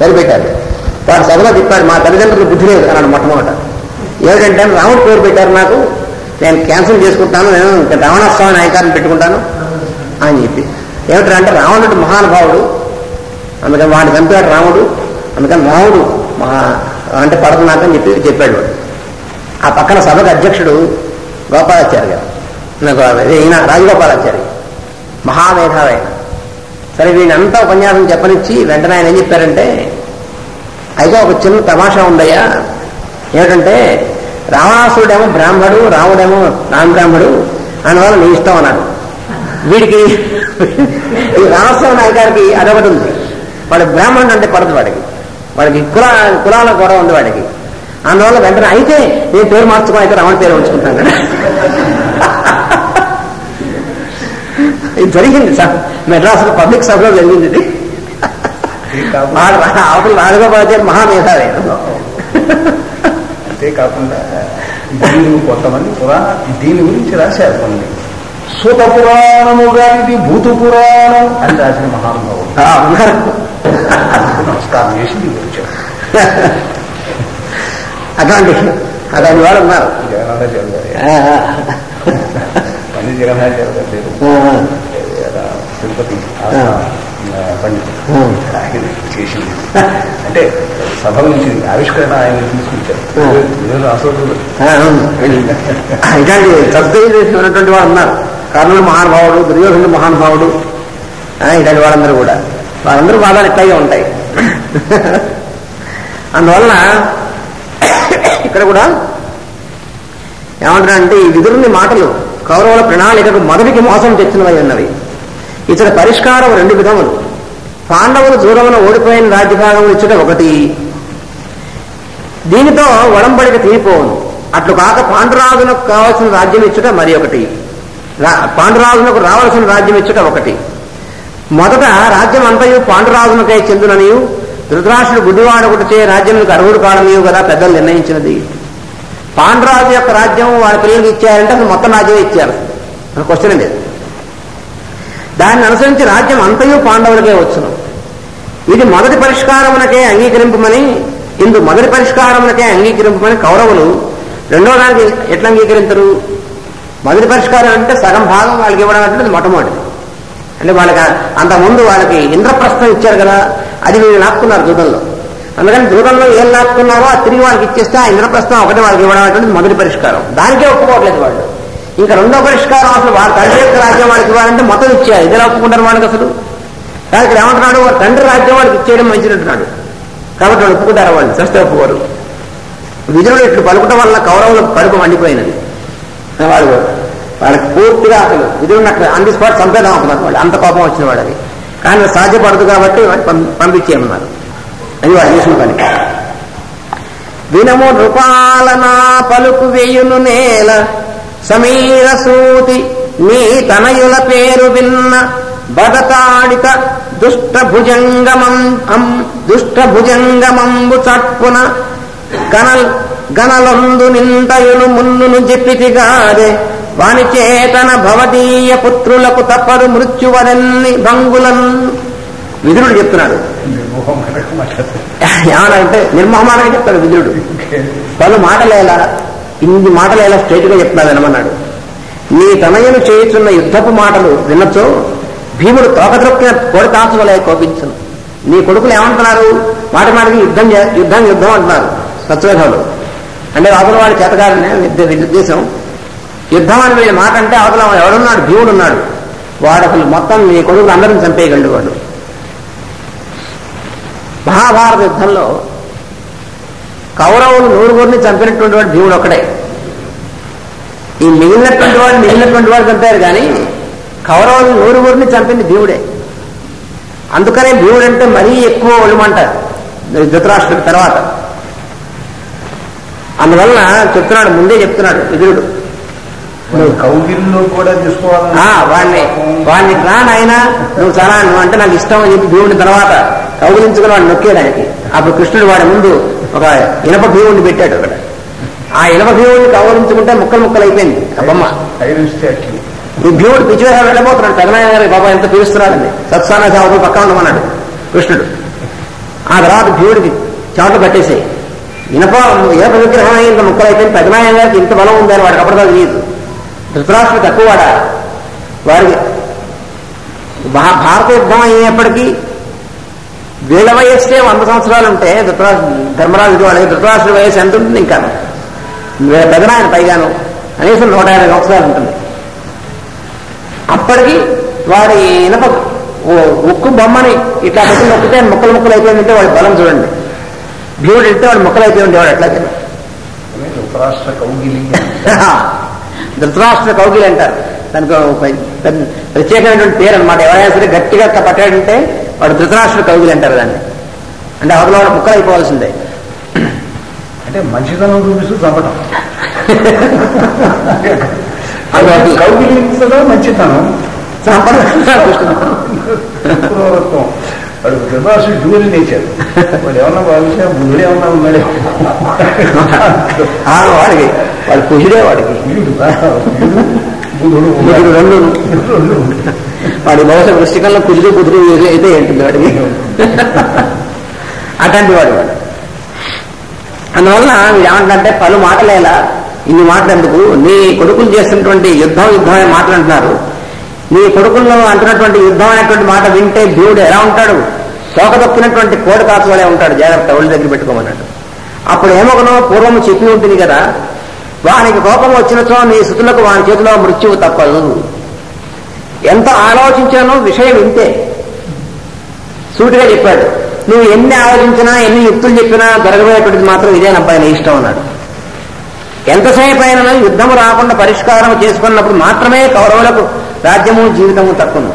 సరిపెట్టారు వాడు సభలో తిప్పారు మా తల్లిదండ్రులు బుద్ధి లేదు అన్నాడు మొట్టమొదట. ఏమిటంటే రాముడు పేరు పెట్టారు నాకు నేను క్యాన్సిల్ చేసుకుంటాను నేను ఇంకా రావణస్వామి నాయకాన్ని పెట్టుకుంటాను అని చెప్పి. ఏమిటంటే అంటే రావణుడు మహానుభావుడు అందుకని వాడిని చంపాడు రాముడు అందుకని రాముడు మహా అంటే పడదు నాకని చెప్పి చెప్పాడు వాడు. ఆ పక్కన సభకు అధ్యక్షుడు గోపాలాచార్య గారు. నాకు ఈయన రాజగోపాలాచార్య. మహామేధావి సరే వీళ్ళంతా ఉపన్యాసం చెప్పనిచ్చి వెంటనే ఆయన ఏం చెప్పారంటే అయితే ఒక చిన్న తమాషా ఉందయ్యా. ఏమిటంటే రావణాసుడేమో బ్రాహ్మడు రాముడేమో నాన్ బ్రాహ్మడు అందువల్ల నీ ఇష్టం అన్నాడు. వీడికి ఈ రామస్వామి నాయకారికి అదొకటి ఉంది. వాడు బ్రాహ్మణుడు అంటే పడదు వాడికి. వాడికి కుల కులాల గొడవ ఉంది వాడికి. అందువల్ల వెంటనే అయితే నేను పేరు మార్చుకుని అయితే రావణ పేరు ఉంచుకుంటాను కదా. ఇది జరిగింది సార్. మెడ్రాస్లో పబ్లిక్ సభలో జరిగింది ఇది. అవతల రాజగోపాలాచారి మహామేధావి. అంతేకాకుండా దీని కొంతమంది పురాణ దీని గురించి రాశారు కొన్ని. సుత పురాణము గారిది భూత పురాణం అని రాసిన మహానుభావుడు. నమస్కారం చేసి గురించి అట్లాంటి అట్లాంటి వాళ్ళు ఉన్నారు. జగన్నాథాచార్య గారు తిరుపతి పండితుడు. ఆయన చేసింది. అంటే సభ నుంచి ఆవిష్కరణ ఆయన తీసుకొచ్చారు. సబ్సిడీ చేసినటువంటి వాళ్ళు ఉన్నారు. కర్ణుడు మహానుభావుడు దుర్యోధనుడు మహానుభావుడు ఇలాంటి వాళ్ళందరూ కూడా. వాళ్ళందరూ బాధలు ఇట్లాగే ఉంటాయి. అందువలన ఇక్కడ కూడా ఏమంటారంటే ఈ విదురుని మాటలు కౌరవుల ప్రణాళికకు మొదటికి మోసం తెచ్చినవై ఉన్నవి ఇతర పరిష్కారం రెండు విధములు. పాండవులు దూరమున ఓడిపోయిన రాజ్యభాగములు ఇచ్చట ఒకటి. దీనితో వడంబడిక తీరిపోవును అట్లు కాక పాండురాజునకు కావలసిన రాజ్యం ఇచ్చుట మరి ఒకటి. పాండురాజునకు రావలసిన రాజ్యం ఇచ్చుట ఒకటి. మొదట రాజ్యం అంతయు పాండురాజునకై చెందుననియు. ధృతరాష్ట్రుడు గుడ్డివాడొకటిచే రాజ్యములకు అర్హుడు కాడనియు కదా పెద్దలు నిర్ణయించినది. పాండరాజు యొక్క రాజ్యం వాళ్ళ పిల్లలకి ఇచ్చారంటే అసలు మొత్తం రాజ్యమే ఇచ్చారు. అని క్వశ్చన్ లేదు. దాన్ని అనుసరించి రాజ్యం అంతయు పాండవులకే వచ్చును. ఇది మొదటి పరిష్కారమునకే అంగీకరింపమని ఇందు మొదటి పరిష్కారమునకే అంగీకరింపమని కౌరవులు రెండో దానికి ఎట్లా అంగీకరించరు మొదటి పరిష్కారం అంటే సగం భాగం వాళ్ళకి ఇవ్వడం అంటే మొట్టమొదటిది అంటే వాళ్ళకి అంత ముందు వాళ్ళకి ఇంద్రప్రస్థం ఇచ్చారు కదా అది వీళ్ళు లాక్కున్నారు జూదంలో అందుకని దూరంలో ఏం లాక్కున్నారో అది తిరిగి వాళ్ళకి ఇచ్చేస్తే ఆ ఇంద్రప్రస్థం ఒకటి వాళ్ళకి ఇవ్వడం అనేటువంటిది మొదటి పరిష్కారం. దానికే ఒప్పుకోవట్లేదు వాళ్ళు. ఇంకా రెండో పరిష్కారం అసలు వాళ్ళ తండ్రి యొక్క రాజ్యం వాళ్ళకి ఇవ్వాలంటే మొత్తం ఇచ్చేయాలి. ఇది ఒప్పుకుంటారు వాళ్ళకి అసలు? ఇక్కడ ఏమంటున్నాడు? వాడు తండ్రి రాజ్యం వాళ్ళకి ఇచ్చేయడం మంచిదంటున్నాడు కాబట్టి వాళ్ళు ఒప్పుకుంటారు వాళ్ళు? చస్తే ఒప్పుకోరు. విజయుడు ఇట్లు పలుకటం వల్ల కౌరవులకు కడుపు మండిపోయినది. వాడు వాళ్ళకి పూర్తిగా అసలు విధుడు అక్కడ ఆన్ ది స్పాట్ చంపేదాం అనుకున్నారు వాళ్ళు. అంత కోపం వచ్చిన వాళ్ళకి కానీ సాధ్యపడదు కాబట్టి వాడు పంపించేయమన్నారు. అని వాడు చేసిన పని దినము నృపాలనా పలుకు వేయును నేల సమీర సూతి నీ తనయుల పేరు విన్న బదతాడిత దుష్ట భుజంగమం దుష్ట భుజంగమంబు చట్టున గనల్ గనలొందు నింతయులు మున్నును చెప్పితిగాదే వాని చేతన భవదీయ పుత్రులకు తప్పదు మృత్యువరన్ని భంగులను. విధుడు చెప్తున్నాడు నిర్మోహంగా మాట్లాడుతుంది ఏమనంటే నిర్మహమానంగా చెప్తాడు విదురుడు. పలు మాటలేలా ఇన్ని మాటలేలా స్ట్రైట్గా చెప్తున్నా వినమన్నాడు. నీ తనయును చేయుచున్న యుద్ధపు మాటలు వినొచ్చు. భీముడు తోకద్రొక్కిన కోడి తాచువలే కోపించను. నీ కొడుకులు ఏమంటున్నారు? మాట మాటకి యుద్ధం యుద్ధం యుద్ధం అంటున్నారు. సత్వేధాలు అంటే అవతల వాడి చేతగారిని నిర్దేశం. యుద్ధం అని వీళ్ళ మాట అంటే అవతల ఎవడున్నాడు? భీముడు ఉన్నాడు వాడు అసలు మొత్తం నీ కొడుకులు అందరిని చంపేయగలడు వాడు మహాభారత యుద్ధంలో కౌరవులు నూరుగురిని చంపినటువంటి వాడు భీముడు ఒక్కడే. ఈ మిగిలినటువంటి వాడు మిగిలినటువంటి వాడు చంపారు కానీ కౌరవులు నూరుగురిని చంపింది భీముడే. అందుకనే భీముడు అంటే మరీ ఎక్కువ ఒళ్ళుమంటారు ధృతరాష్ట్రుడి తర్వాత. అందువలన చెప్తున్నాడు ముందే చెప్తున్నాడు విదురుడు. ఆ, వాడిని వాడిని రా నాయన నువ్వు చాలా నువ్వు అంటే నాకు ఇష్టం అని చెప్పి భీముడి తర్వాత కౌగులించుకుని వాడు నొక్కేయడానికి. అప్పుడు కృష్ణుడు వాడి ముందు ఒక ఇనప భీముడిని పెట్టాడు అక్కడ. ఆ ఇనప భీముడిని కౌగులించుకుంటే ముక్కలు ముక్కలు అయిపోయింది ఆ బొమ్మ. ఈ భీముడు పిచ్చివేసాడు వెళ్ళబోతున్నాడు. పెదనాయ గారి బాబా ఎంత పిలుస్తున్నాడండి సత్సాన సాగు పక్క ఉండమన్నాడు కృష్ణుడు. ఆ తర్వాత భీముడికి చెమటలు పట్టేసాయి ఇనప ఇనప విగ్రహం ఇంత ముక్కలైపోయింది. పెద్దనాయన గారికి ఇంత బలం ఉందని వాడికి అప్పటిదా తెలియదు. ధృతరాష్ట్రుడు తక్కువ వాడా. వారికి భా- భారత యుద్ధం అయ్యేప్పటికీ వీళ్ళ వయస్సే వంద సంవత్సరాలు ఉంటే ధృతరాష్ట్ర ధర్మరాజు వాళ్ళకి ధృతరాష్ట్ర వయస్సు ఎంత ఉంటుంది ఇంకా? వీళ్ళ పెదనాయన పైగాను కనీసం నూట యాభై సంవత్సరాలు ఉంటుంది. అప్పటికి వాడి ఇనప ఉక్కు బొమ్మని ఇట్లా పెట్టి నొక్కితే ముక్కలు ముక్కలు అయిపోయిందంటే వాడి బలం చూడండి. భీముడు వెళ్తే వాడు ముక్కలు అయిపోయి ఉండేవాడు ఎట్లాగైనా. ధృతరాష్ట్ర కౌగిలి? ధృతరాష్ట్ర కౌగిలి అంటారు. దానికి ప్రత్యేకమైనటువంటి పేరు అనమాట ఎవరైనా సరే గట్టిగా పట్టాడంటే వాడు ధృతరాష్ట్ర కౌగిలి అంటారు దాన్ని. అంటే అవతల వాడు ముక్కలు అయిపోవాల్సిందే అంటే మంచితనం చూపిస్తూ చంపటం. అది కౌగిలించడం మంచితనం క్రూరత్వం. వాడు నేచారు. వాడు ఏమన్నా ఉన్నాడే వాడికి. వాడు కుజుడే వాడికి. రెండు రెండు. వాడి బహుశా వృష్టికంలో కుదిరి కుదురు అయితే ఏంటుంది వాడికి అటువంటి వాడు. వాడు అందువలన ఏమంటే పలు మాటలేలా ఇన్ని మాటలు ఎందుకు? నీ కొడుకులు చేస్తున్నటువంటి యుద్ధం యుద్ధం అనే మాటలు అంటున్నారు. నీ కొడుకుల్లో అంటున్నటువంటి యుద్ధం అనేటువంటి మాట వింటే దేవుడు ఎలా ఉంటాడు? తోకదొక్కినటువంటి కోడి కాచువలే ఉంటాడు. జాగ్రత్త ఒళ్ళు దగ్గర పెట్టుకోమన్నాడు. అప్పుడు ఏమొకనో పూర్వం చెప్పి ఉంటుంది కదా వానికి కోపం వచ్చినచో నీ స్థుతులకు వాని చేతిలో మృత్యువు తప్పదు. ఎంత ఆలోచించానో విషయం ఇంతే. సూటిగా చెప్పాడు. నువ్వు ఎన్ని ఆలోచించినా ఎన్ని యుక్తులు చెప్పినా జరగబోయేటువంటిది మాత్రం ఇదేనబ్బా నీ ఇష్టం అన్నాడు. ఎంతసేపు అయినా యుద్ధము రాకుండా పరిష్కారం చేసుకున్నప్పుడు మాత్రమే కౌరవులకు రాజ్యము జీవితము తక్కువ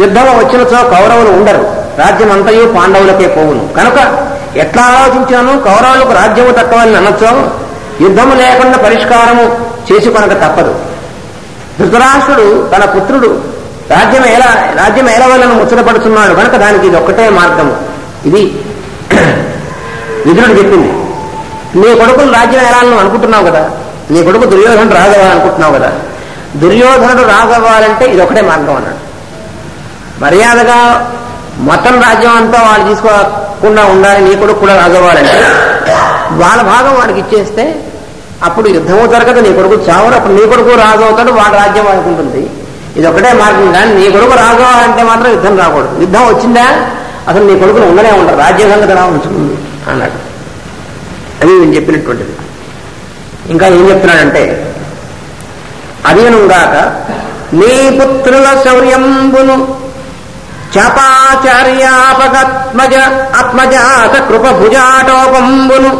యుద్ధము వచ్చినచో కౌరవులు ఉండరు. రాజ్యం అంతయు పాండవులకే పోవును. కనుక ఎట్లా ఆలోచించాను కౌరవులకు రాజ్యము తక్కువని అనొచ్చో యుద్ధము లేకుండా పరిష్కారము చేసుకొనక తప్పదు. ధృతరాష్ట్రుడు తన పుత్రుడు రాజ్యం ఎలా రాజ్యం ఏలవలను ముచ్చటపడుతున్నాడు కనుక దానికి ఇది ఒక్కటే మార్గము. ఇది విదురుడు చెప్పింది. నీ కొడుకులు రాజ్యం ఏలాలను అనుకుంటున్నావు కదా? నీ కొడుకు దుర్యోధనుడు రాగవ్వాలనుకుంటున్నావు కదా? దుర్యోధనుడు రాగవ్వాలంటే ఇది ఒకటే మార్గం అన్నాడు. మర్యాదగా మొత్తం రాజ్యం అంతా వాళ్ళు తీసుకోకుండా ఉండాలి నీ కొడుకు కూడా రాగవ్వాలంటే వాళ్ళ భాగం వాడికి ఇచ్చేస్తే అప్పుడు యుద్ధము జరగదు నీ కొడుకు చావరు అప్పుడు నీ కొడుకు రాజు అవుతాడు వాడు రాజ్యం అనుకుంటుంది ఇది ఒకటే మార్గం కానీ నీ కొడుకు రాజు అంటే మాత్రం యుద్ధం రాకూడదు. యుద్ధం వచ్చిందా? అసలు నీ కొడుకును ఉండనే ఉండదు రాజ్య సంగతి ఎలా ఉంచుతుంది అన్నాడు. అది నేను చెప్పినటువంటిది. ఇంకా ఏం చెప్తున్నాడంటే అదేనుగాక నీ పుత్రుల శౌర్యంబును చపాచార్యాపగత్మజ ఆత్మజాత కృప భుజాటోపంబును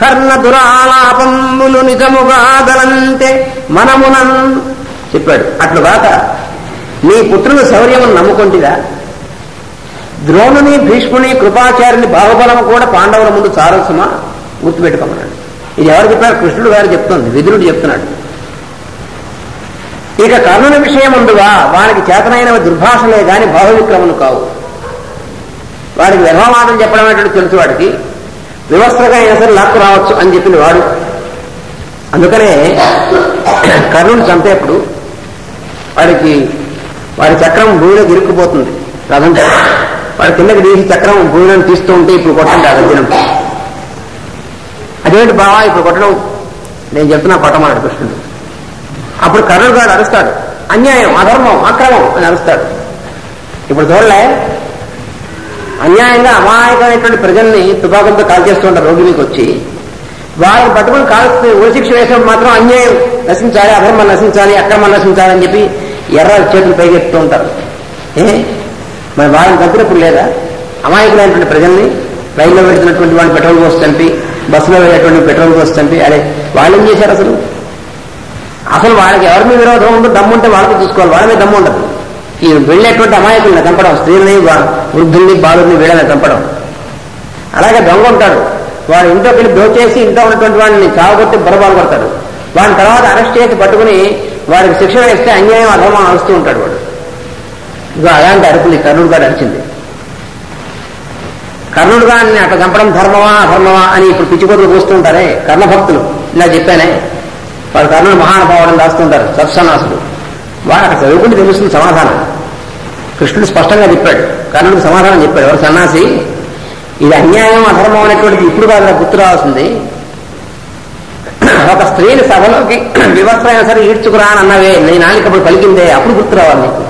కర్ణ దురాలాపంబులు నిజముగాదలంతే మనమునన్ చెప్పాడు. అట్లుగాక నీ పుత్రుల శౌర్యమును నమ్ముకుంటిదా ద్రోణుని భీష్ముని కృపాచార్యుని బాహుబలము కూడా పాండవుల ముందు చారల్సమా గుర్తుపెట్టుకోమన్నాడు ఇది ఎవరు చెప్పారు? కృష్ణుడు గారు చెప్తుంది విదురుడు చెప్తున్నాడు. ఇక కర్ణుని విషయం ఉండువా? వానికి చేతనైన దుర్భాషలే గాని బాహువిక్రములు కావు. వాడికి వ్యవహారం చెప్పడం అనేటువంటి తెలుసు వాడికి. వివస్త్రగా అయినా సరే లాక్కు రావచ్చు అని చెప్పింది వాడు. అందుకనే కర్ణుని చంపేప్పుడు వాడికి వాడి చక్రం భూమిలోకి ఇరుక్కుపోతుంది. రథం వాడి కిందకి తీసి చక్రం భూమిలో తీస్తూ ఉంటే ఇప్పుడు కొట్టండి ఆ గద్దినం అదేంటి బావా ఇప్పుడు కొట్టడం? నేను చెప్తున్నా కొట్టమన్నాడు కృష్ణుడు. అప్పుడు కర్ణుడు గారు అరుస్తాడు. అన్యాయం అధర్మం అక్రమం అని అరుస్తాడు. ఇప్పుడు చూడలే అన్యాయంగా అమాయకమైనటువంటి ప్రజల్ని తుపాకులతో కాల్చేస్తుంటారు రోడ్డు మీకు వచ్చి. వాళ్ళని పట్టుకుని కాల్స్తే ఉరిశిక్ష వేసినప్పుడు మాత్రం అన్యాయం. నశించాలి అధర్మం నశించాలి అక్రమం నశించాలి అని చెప్పి ఎర్ర చేతులు పైకెత్తుతూ ఉంటారు. ఏ? మరి వాళ్ళని చంపినప్పుడు లేదా? అమాయకులైనటువంటి ప్రజల్ని రైల్లో వెళ్తున్నటువంటి వాళ్ళు పెట్రోల్ పోసి చంపి బస్సులో వెళ్ళేటువంటి పెట్రోల్ పోసి చంపి అదే వాళ్ళు ఏం చేశారు అసలు? అసలు వాళ్ళకి ఎవరి మీద విరోధం ఉందో దమ్ము ఉంటే వాళ్ళకి చూసుకోవాలి. వాళ్ళ మీద దమ్ము ఉండదు. ఈ వెళ్ళేటువంటి అమాయకుల్ని చంపడం స్త్రీలని వృద్ధుల్ని బాలుల్ని వీళ్ళని చంపడం. అలాగే దొంగ ఉంటాడు. వాడు ఇంట్లో వెళ్ళి దోచేసి ఇంట్లో ఉన్నటువంటి వాడిని చావగొట్టి బురబాలు కొడతాడు. వాడిని తర్వాత అరెస్ట్ చేసి పట్టుకుని వాడికి శిక్షణ ఇస్తే అన్యాయం అధర్మం అరుస్తూ ఉంటాడు వాడు. ఇదో అలాంటి అరుపులు కర్ణుడు గారు అరిచింది. కర్ణుడు గారిని అక్కడ చంపడం ధర్మమా అధర్మమా అని ఇప్పుడు పిచ్చిపోతులు కూస్తుంటారే కర్ణ భక్తులు ఇలా చెప్పానే. వాడు కర్ణుడు మహానుభావుడు రాస్తుంటారు సత్సన్నాసుడు వాడు అక్కడ చదువుకుంటే తెలుస్తుంది సమాధానం. కృష్ణుడు స్పష్టంగా చెప్పాడు. కర్ణుడికి సమాధానం చెప్పాడు. ఎవరు సన్నాసి? ఇది అన్యాయం అధర్మం అనేటువంటిది ఇప్పుడు కాదు నాకు గుర్తు రావాల్సింది. ఒక స్త్రీని సభలోకి వివస్త్రైనా సరే ఈడ్చుకురా అని అన్నవే నీ నాలుగు అప్పుడు పలికిందే అప్పుడు గుర్తు రావాలి నీకు.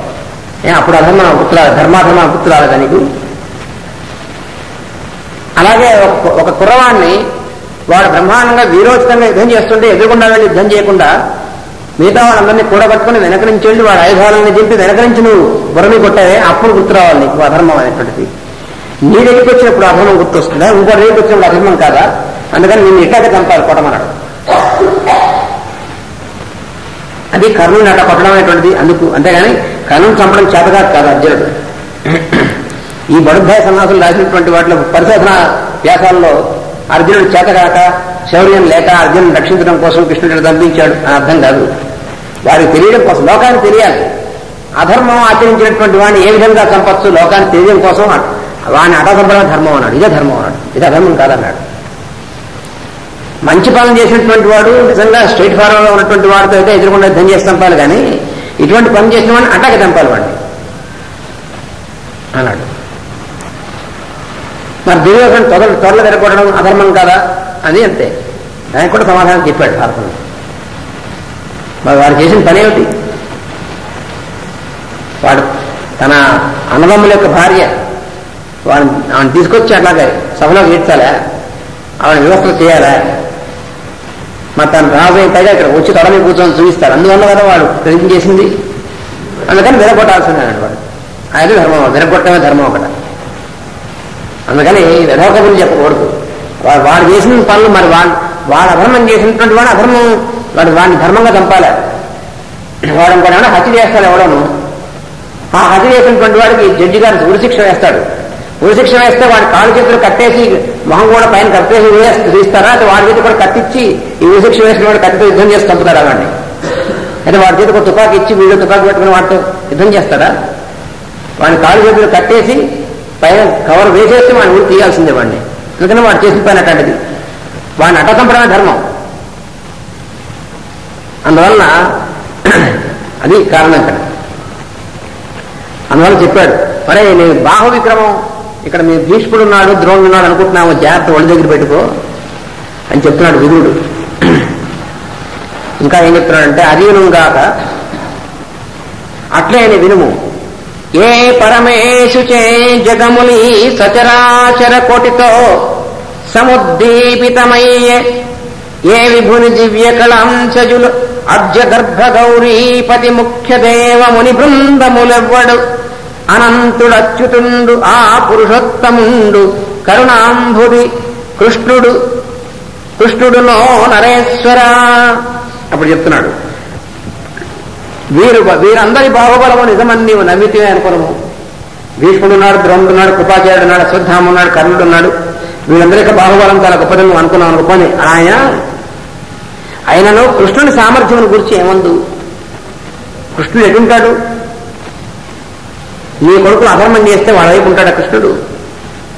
ఏ అప్పుడు అధర్మ గుర్తు రాదు ధర్మాధర్మ గుర్తు రాలేదా నీకు? అలాగే ఒక కుర్రవాణ్ణి వాడు బ్రహ్మాండంగా వీరోచితంగా యుద్ధం చేస్తుంటే ఎదురుకుండా వెళ్ళి యుద్ధం చేయకుండా మిగతా వాళ్ళందరినీ కూడబట్టుకుని వెనక నుంచి వెళ్ళి వాడు ఆయుధాలని చెప్పి వెనక నుంచి నువ్వు బుర్రని కొట్టావే అప్పుడు గుర్తు రావాలి నీకు అధర్మం అనేటువంటిది. నీ దగ్గరికి వచ్చినప్పుడు అధర్మం గుర్తొస్తుందా? ఇంకో దగ్గరికి వచ్చినప్పుడు అధర్మం కాదా? అందుకని నిన్ను ఇట్టాక చంపాలి కొట్టమన్నాడు. అది కర్ణుని అట్లా కొట్టడం అనేటువంటిది అందుకు అంతేగాని కర్ణుని చంపడం చేతగా కాదు అర్జునుడు. ఈ బడుద్ధాయ సన్నాసులు రాసినటువంటి వాటిలో పరిశోధన వ్యాసాల్లో అర్జునుడు చేతగాక శౌర్యం లేక అర్జునుడు రక్షించడం కోసం కృష్ణుడు దంపించాడు అని అర్థం కాదు. వారికి తెలియడం కోసం లోకానికి తెలియాలి. అధర్మం ఆచరించినటువంటి వాడిని ఏ విధంగా చంపచ్చు లోకానికి తెలియడం కోసం వాడిని అట ధర్మం అన్నాడు. ఇదే ధర్మం అన్నాడు. ఇదే ధర్మం కాదన్నాడు. మంచి పనులు చేసినటువంటి వాడు నిజంగా స్ట్రైట్ ఫార్వర్డ్ ఉన్నటువంటి వాడితో అయితే ఎదురుకుండా యుద్ధం చేసి చంపాలి కానీ ఇటువంటి పని చేసిన వాడిని అటాకి చంపాలి వాడిని. అన్నాడు. మరి దుర్యోధన తొదలు త్వరలు తిరగొట్టడం అధర్మం కాదా? అది అంతే. దానికి కూడా సమాధానం చెప్పాడు భారతంలో మరి వారు చేసిన పని ఏమిటి? వాడు తన అన్నదమ్ముల యొక్క భార్య వాడిని ఆమెను తీసుకొచ్చి అట్లాగే సభలో తీర్చాలా ఆమె వ్యవస్థలు చేయాలా? మరి తను రాజు పైగా ఇక్కడ వచ్చి తొడని కూర్చొని చూపిస్తారు అందువల్ల కదా వాడు ప్రయత్నం చేసింది? అందుకని విరగొట్టాల్సిందే వాడు. అది ధర్మం విరగొట్టమే ధర్మం అక్కడ అందుకని విధోకములు చెప్పకూడదు. వాడు చేసిన పనులు మరి వాడు వాడు అధర్మం చేసినటువంటి వాడు అధర్మం వాడు వాడిని ధర్మంగా చంపాలి. వాడు ఇంకోటేమన్నా హత్య చేస్తాడు ఎవడను? ఆ హత్య చేసినటువంటి వాడికి జడ్జి గారు ఉరిశిక్ష వేస్తాడు. ఉరిశిక్ష వేస్తే వాడి కాలు చేతులు కట్టేసి మొహం కూడా పైన కట్టేసి తీస్తారా? అయితే వాడి చేతి కూడా కట్టించి ఈ ఉరిశిక్ష వేసిన వాడు కత్తితో యుద్ధం చేసి చంపుతారా వాడిని? అయితే వాడి చేతికి ఒక తుపాకి ఇచ్చి వీళ్ళు తుపాకి పెట్టుకుని వాడితో యుద్ధం చేస్తారా వాడిని కాలు చేతులు కట్టేసి పైన కవర్ వేసేసి వాడిని ఊరు తీయాల్సిందే వాడిని. అందుకని వాడు చేసిన పని అట్లాంటిది. వాడిని అట్ట చంపడమే ధర్మం. అందువలన అది కారణం ఇక్కడ అందువల్ల చెప్పాడు మరే నేను బాహు విక్రమం ఇక్కడ మీ భీష్ముడు ఉన్నాడు ద్రోణుడు ఉన్నాడు అనుకుంటున్నాము జాగ్రత్త ఒళ్ళ దగ్గర పెట్టుకో అని చెప్తున్నాడు విదురుడు. ఇంకా ఏం చెప్తున్నాడంటే అదీనుగాక అట్లే నీ వినుము. ఏ పరమేశు చే జగముని సచరాచర కోటితో సముద్దీపితమయ్యే ఏ విభుని దివ్య కళాంశజులు అర్జ గర్భ గౌరీపతి ముఖ్య దేవ ముని బృందములెవ్వడు అనంతుడచ్యుతుండు ఆ పురుషోత్తముండు కరుణాంభుడి కృష్ణుడు కృష్ణుడునో నరేశ్వర. అప్పుడు చెప్తున్నాడు వీరు వీరందరి బాహుబలము నిజమని నీవు నమ్మితే అనుకున్నాము భీష్ముడు ఉన్నాడు ద్రోణుడు ఉన్నాడు కృపాచార్యుడు ఉన్నాడు అశ్వత్థామ ఉన్నాడు కర్ణుడు ఉన్నాడు వీరందరికీ బాహుబలం చాలా గొప్పదని నువ్వు అనుకున్నావు అనుకోని ఆయన ఆయనలో కృష్ణుని సామర్థ్యం గురించి ఏమందు? కృష్ణుడు ఎటుంటాడు? నీ కొడుకులు అధర్మం చేస్తే వాళ్ళ వైపు కృష్ణుడు?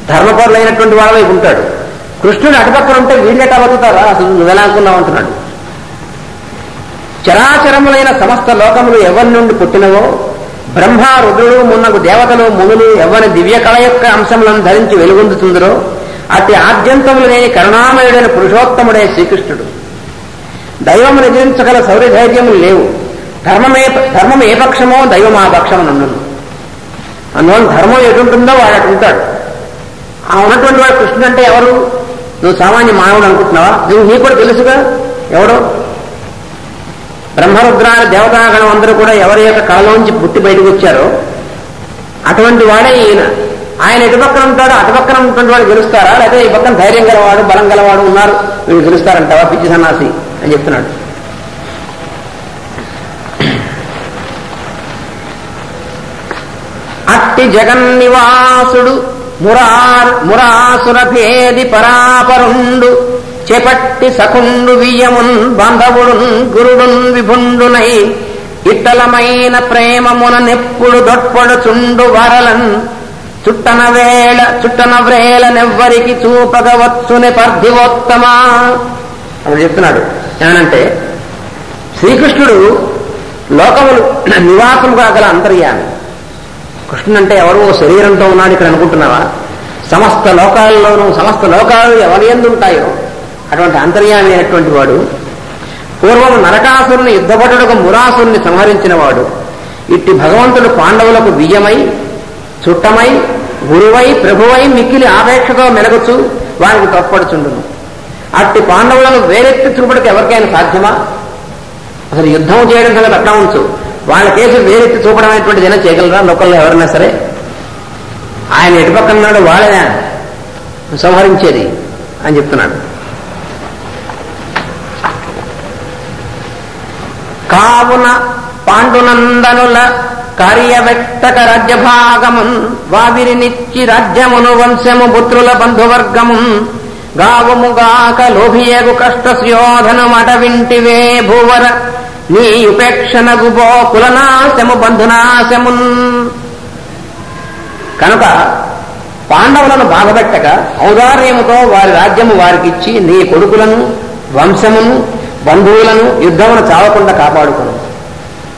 ధర్మపరులైనటువంటి వాళ్ళ వైపు ఉంటాడు. కృష్ణుడు అటుపక్కన ఉంటే వీళ్ళెటా బతుకుతారా? అసలు నువ్వెలా అనుకున్నావు అంటున్నాడు. చరాచరములైన సమస్త లోకములు ఎవరి నుండి పుట్టినవో బ్రహ్మ రుద్రుడు మున్నకు దేవతలు మునులు ఎవరి దివ్య కళ యొక్క అంశములను ధరించి వెలుగొందుతుందరో అతి ఆద్యంతములు లేని కరుణామయుడైన పురుషోత్తముడే శ్రీకృష్ణుడు. దైవము నిజరించగల శౌర్యధైర్యములు లేవు. ధర్మమే ధర్మం ఏ పక్షమో దైవం ఆ పక్షం నన్ను అందువల్ల ధర్మం ఎటుంటుందో వాడు అటుంటాడు ఆ ఉన్నటువంటి వాడు కృష్ణుడు అంటే ఎవరు? నువ్వు సామాన్య మానవుడు అనుకుంటున్నావా? నువ్వు నీకు కూడా తెలుసుగా? ఎవడో బ్రహ్మరుద్రాల దేవతాగణం అందరూ కూడా ఎవరి యొక్క కళలోంచి పుట్టి బయటకు వచ్చారో అటువంటి వాడే ఈయన. ఆయన ఎటు పక్కన ఉంటాడో అటు పక్కన ఉన్నటువంటి వాడు గెలుస్తారా? లేకపోతే ఈ పక్కన ధైర్యం గలవాడు బలం గలవాడు ఉన్నారు వీళ్ళు గెలుస్తారంటావా పిచ్చి సన్నాసి? అని చెప్తున్నాడు. అట్టి జగన్నివాసుడు మురార్ మురాసుర భేది పరాపరుండు చేపట్టి సకుండు వియ్యమున్ బాంధవుడున్ గురుడున్ విభుండునై ఇట్టలమైన ప్రేమమున నెప్పుడు దొట్పడు చుండు వరలన్ చుట్టన వేళ చుట్టన వ్రేలనెవ్వరికి చూపగవచ్చుని పర్ధివోత్తమా. అని చెప్తున్నాడు ఏమనంటే శ్రీకృష్ణుడు లోకములు నివాసముగా గల అంతర్యామి. కృష్ణుడు అంటే ఎవరు ఓ శరీరంతో ఉన్నాడు ఇక్కడ అనుకుంటున్నావా? సమస్త లోకాలలోనూ సమస్త లోకాలు ఎవరి ఎందు ఉంటాయో అటువంటి అంతర్యామి అయినటువంటి వాడు పూర్వం నరకాసురుని యుద్ధపటుడుకు మురాసురుని సంహరించిన వాడు ఇట్టి భగవంతుడు పాండవులకు బియ్యమై చుట్టమై గురువై ప్రభువై మిక్కిలి ఆపేక్షతో మెలగచ్చు వారికి తోడ్పడుచుండును. అట్టి పాండవులను వేరెత్తి చూపుడికి ఎవరికైనా సాధ్యమా? అసలు యుద్ధం చేయడం సంగతి అట్లా ఉంచు వాళ్ళ కేసు వేరెత్తి చూపడం అనేటువంటిది ఏమైనా చేయగలరా? లోకల్లో ఎవరైనా సరే? ఆయన ఎటు పక్కన వాళ్ళనే సంహరించేది అని చెప్తున్నాడు. కావున పాండునందనుల కార్యవ్యక్తక రాజ్యభాగమున్ వావిరినిచ్చి రాజ్యమును వంశము పుత్రుల బంధువర్గమున్ గావముగాక లోభియగు కష్ట మట వింటివే భూవర. నీ ఉపేక్షణగు బో కులనాశము బంధునాశమున్ కనుక పాండవులను బాధపెట్టక ఔదార్యముతో వారి రాజ్యము వారికిచ్చి నీ కొడుకులను వంశమును బంధువులను యుద్ధమును చావకుండా కాపాడుకును.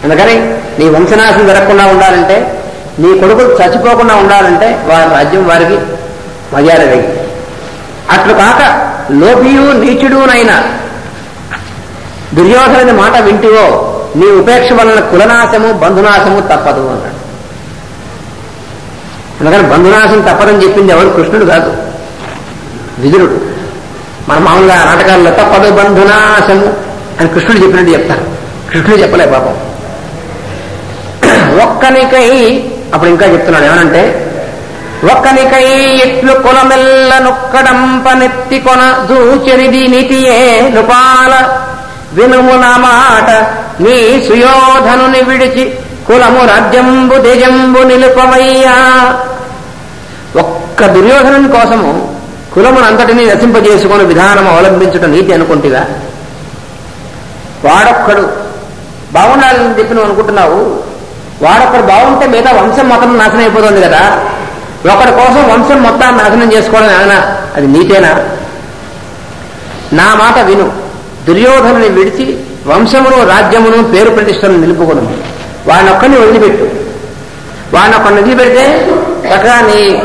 అందుకని నీ వంశనాశం జరగకుండా ఉండాలంటే నీ కొడుకులు చచ్చిపోకుండా ఉండాలంటే వారి రాజ్యం వారికి మర్యాద వేయి అట్లు కాక లోభియు నీచుడునైన దుర్యోధనుని మాట వింటివో నీ ఉపేక్ష వలన కులనాశము బంధునాశము తప్పదు అన్నాడు. అందుకని బంధునాశం తప్పదని చెప్పింది ఎవరు? కృష్ణుడు కాదు. విదురుడు. మన మామూలుగా నాటకాల్లో తప్పదు బంధునాశము అని కృష్ణుడు చెప్పినట్టు చెప్తారు. కృష్ణుడు చెప్పలే పాపం. ఒక్కనికై అప్పుడు ఇంకా చెప్తున్నాడు ఏమనంటే ఒకనికై ఎట్లు కులమెల్ల నొక్కడంపనెత్తి కొన దూచరిది నీతియే నుపాల. వినుము నా మాట నీ సుయోధనుని విడిచి కులము రాజ్యంబు తేజంబు నిలుపవయ్యా. ఒక్క దుర్యోధనుని కోసము కులమునంతటినీ నశింపజేసుకుని విధానం అవలంబించడం నీతి అనుకుంటివా? వాడొక్కడు బాగుండాలని చెప్పి నువ్వు అనుకుంటున్నావు. వాడొక్కడు బాగుంటే మిగతా వంశం మతం నాశనం అయిపోతుంది కదా. ఒకరి కోసం వంశం మొత్తాన్ని నాశనం చేసుకోవడం ఏమైనా అది నీతేనా? నా మాట విను. దుర్యోధనుని విడిచి వంశమును రాజ్యమును పేరు ప్రతిష్టను నిలుపుకొను. వాడినొక్కడిని వదిలిపెట్టు. వాడినొక్కడిని వదిలిపెడితే చక్కగా నీ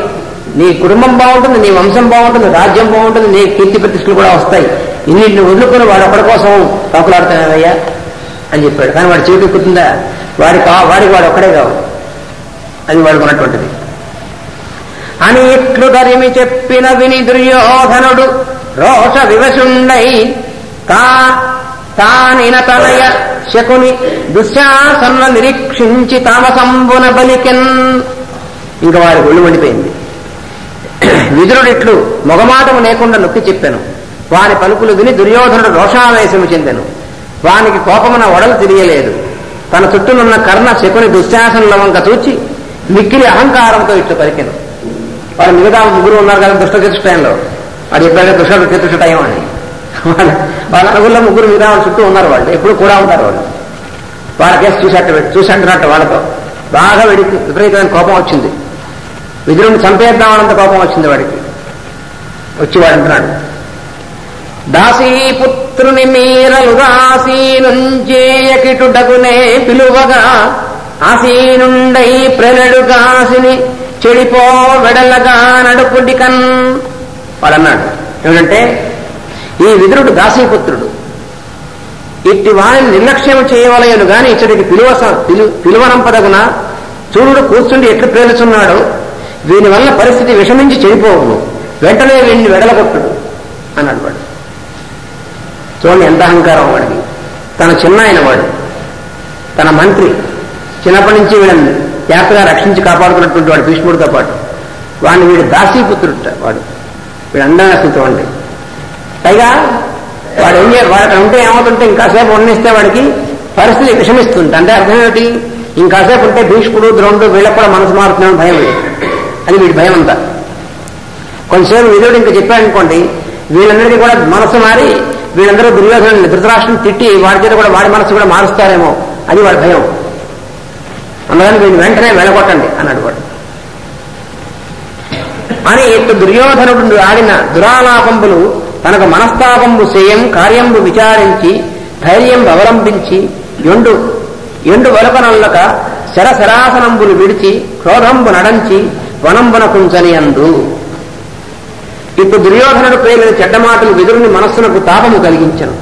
నీ కుటుంబం బాగుంటుంది నీ వంశం బాగుంటుంది రాజ్యం బాగుంటుంది నీ కీర్తి ప్రతిష్టలు కూడా వస్తాయి. ఇన్నింటిని వదులుకొని వాడు ఒక్కడి కోసం పాకులాడుతున్నాడయ్యా అని చెప్పాడు. కానీ వాడు చేతి ఎక్కుతుందా వాడి కా వాడికి వాడు ఒక్కడే కావు. అది వాడుకున్నటువంటిది అని ఇట్లు ధరిమి చెప్పిన విని దుర్యోధనుడు రోష వివశుండై తా తానిన తనయ శకుని దుశ్శాసన నిరీక్షించి తామసంబున బలికెన్. ఇంకా వారి ఒళ్ళు మండిపోయింది. విదురుడిట్లు మొగమాటము లేకుండా నొక్కి చెప్పాను. వాని పలుకులు విని దుర్యోధనుడు రోషావేశము చెందెను. వానికి కోపమున ఒడలు తిరిగలేదు తన చుట్టూనున్న కర్ణ శకుని దుశ్శాసనుల వంక చూచి మిక్కిలి అహంకారంతో ఇట్లు పలికెను. వాళ్ళు మిగతా ముగ్గురు ఉన్నారు కదా దుష్ట చతుష్టయంలో. వాడు చెప్పాడు దుష్ట టైం అని. వాళ్ళ వాళ్ళ నలుగురిలో ముగ్గురు మిగతా వాళ్ళ చుట్టూ ఉన్నారు వాళ్ళు. ఎప్పుడు కూడా ఉంటారు వాళ్ళు. వాళ్ళకేసి చూసట్టు చూసంటున్నట్టు వాళ్ళతో. బాగా వీడికి విపరీతమైన కోపం వచ్చింది. విదురుని చంపేద్దామన్నంత కోపం వచ్చింది వాడికి. వచ్చి వాడు అంటున్నాడు దాసీపుత్రుని మీరలు దాసీనుంచేయకిటుడగునే పిలువగా ఆసీనుండై ప్రణడు కాసిని చెడిపో వెడలగా నడుపుడికన్ వాడన్నాడు ఏమిటంటే ఈ విదురుడు దాసీపుత్రుడు ఇట్టి వారిని నిర్లక్ష్యం చేయవలయను గాని ఇచ్చడికి పిలువ పిలు పిలువనంపదగున చూడు కూర్చుండి ఎట్లు ప్రేలుచున్నాడు వీని వల్ల పరిస్థితి విషమించి చెడిపోవును. వెంటనే వీడిని వెడలగొట్టుడు అన్నాడు వాడు. చూడండి ఎంత అహంకారం వాడికి. తన చిన్న ఆయన వాడు తన మంత్రి చిన్నప్పటి నుంచి వీళ్ళని జాగ్రత్తగా రక్షించి కాపాడుతున్నటువంటి వాడు భీష్ముడితో పాటు. వాడిని వీడు దాసీపుత్రుట వాడు. వీడు అందంగా అండి. పైగా వాడు ఏం చేయాలి? వాడు ఉంటే ఏమవుతుంటే ఇంకాసేపు వండిస్తే వాడికి పరిస్థితి విషమిస్తుంది అంటే అర్థం ఏమిటి? ఇంకాసేపు ఉంటే భీష్ముడు ద్రోణుడు వీళ్ళకి కూడా మనసు మారుతున్నాడు భయం అది వీడి భయం అంతా. కొంతసేపు విధుడు ఇంకా చెప్పాడనుకోండి వీళ్ళందరికీ కూడా మనసు మారి వీళ్ళందరూ దుర్యోధను ధృతరాష్ట్రం తిట్టి వాడి చేత కూడా వాడి మనసు కూడా మారుస్తారేమో. అది వాడి భయం. అందుకని వీడిని వెంటనే వెళ్ళగొట్టండి అన్నాడు వాడు. అని ఇట్టు దుర్యోధనుడు ఆడిన దురాలాపంబులు తనకు మనస్తాపంబు సేయం కార్యంబు విచారించి ధైర్యం అవలంబించి ఎండు ఎండు వలకనల్లక శరశరాసనంబులు విడిచి క్రోధంబు నడంచి వనంబున కుంచని అందు. ఇప్పుడు దుర్యోధనుడు ప్రేమిన చెడ్డమాటలు విదురుని మనస్సునకు తాపము కలిగించను.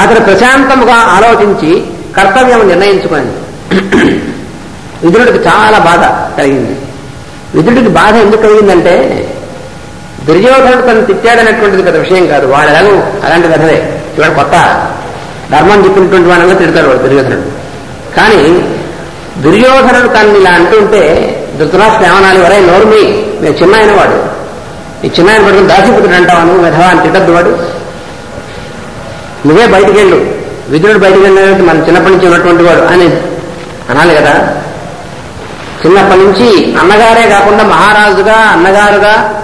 అతను ప్రశాంతముగా ఆలోచించి కర్తవ్యం నిర్ణయించుకుంది విదురుడికి చాలా బాధ కలిగింది. విదురుడికి బాధ ఎందుకు కలిగిందంటే దుర్యోధనుడు తను తిట్టాడనేటువంటిది పెద్ద విషయం కాదు. వాడు ఎలాగో అలాంటి కథలే. ఇవాడు కొత్త ధర్మం చెప్పినటువంటి వాళ్ళని తిడతాడు వాడు దుర్యోధనుడు. కానీ దుర్యోధనుడు తను ఇలా అంటుంటే ధృతరాష్ట్ర ఏమనాలి వరే నోరు మీ మేము చిన్న ఆయన వాడు ఈ చిన్న ఆయన పడుకుని దాసిపుత్రుడు అంటావా నువ్వు? అని తిట్టద్దు వాడు. నువ్వే బయటికి వెళ్ళు. విదురుడు బయటికి వెళ్ళినట్టు మన చిన్నప్పటి నుంచి ఉన్నటువంటి వాడు. అని అనాలి కదా? చిన్నప్పటి నుంచి అన్నగారే కాకుండా మహారాజుగా అన్నగారుగా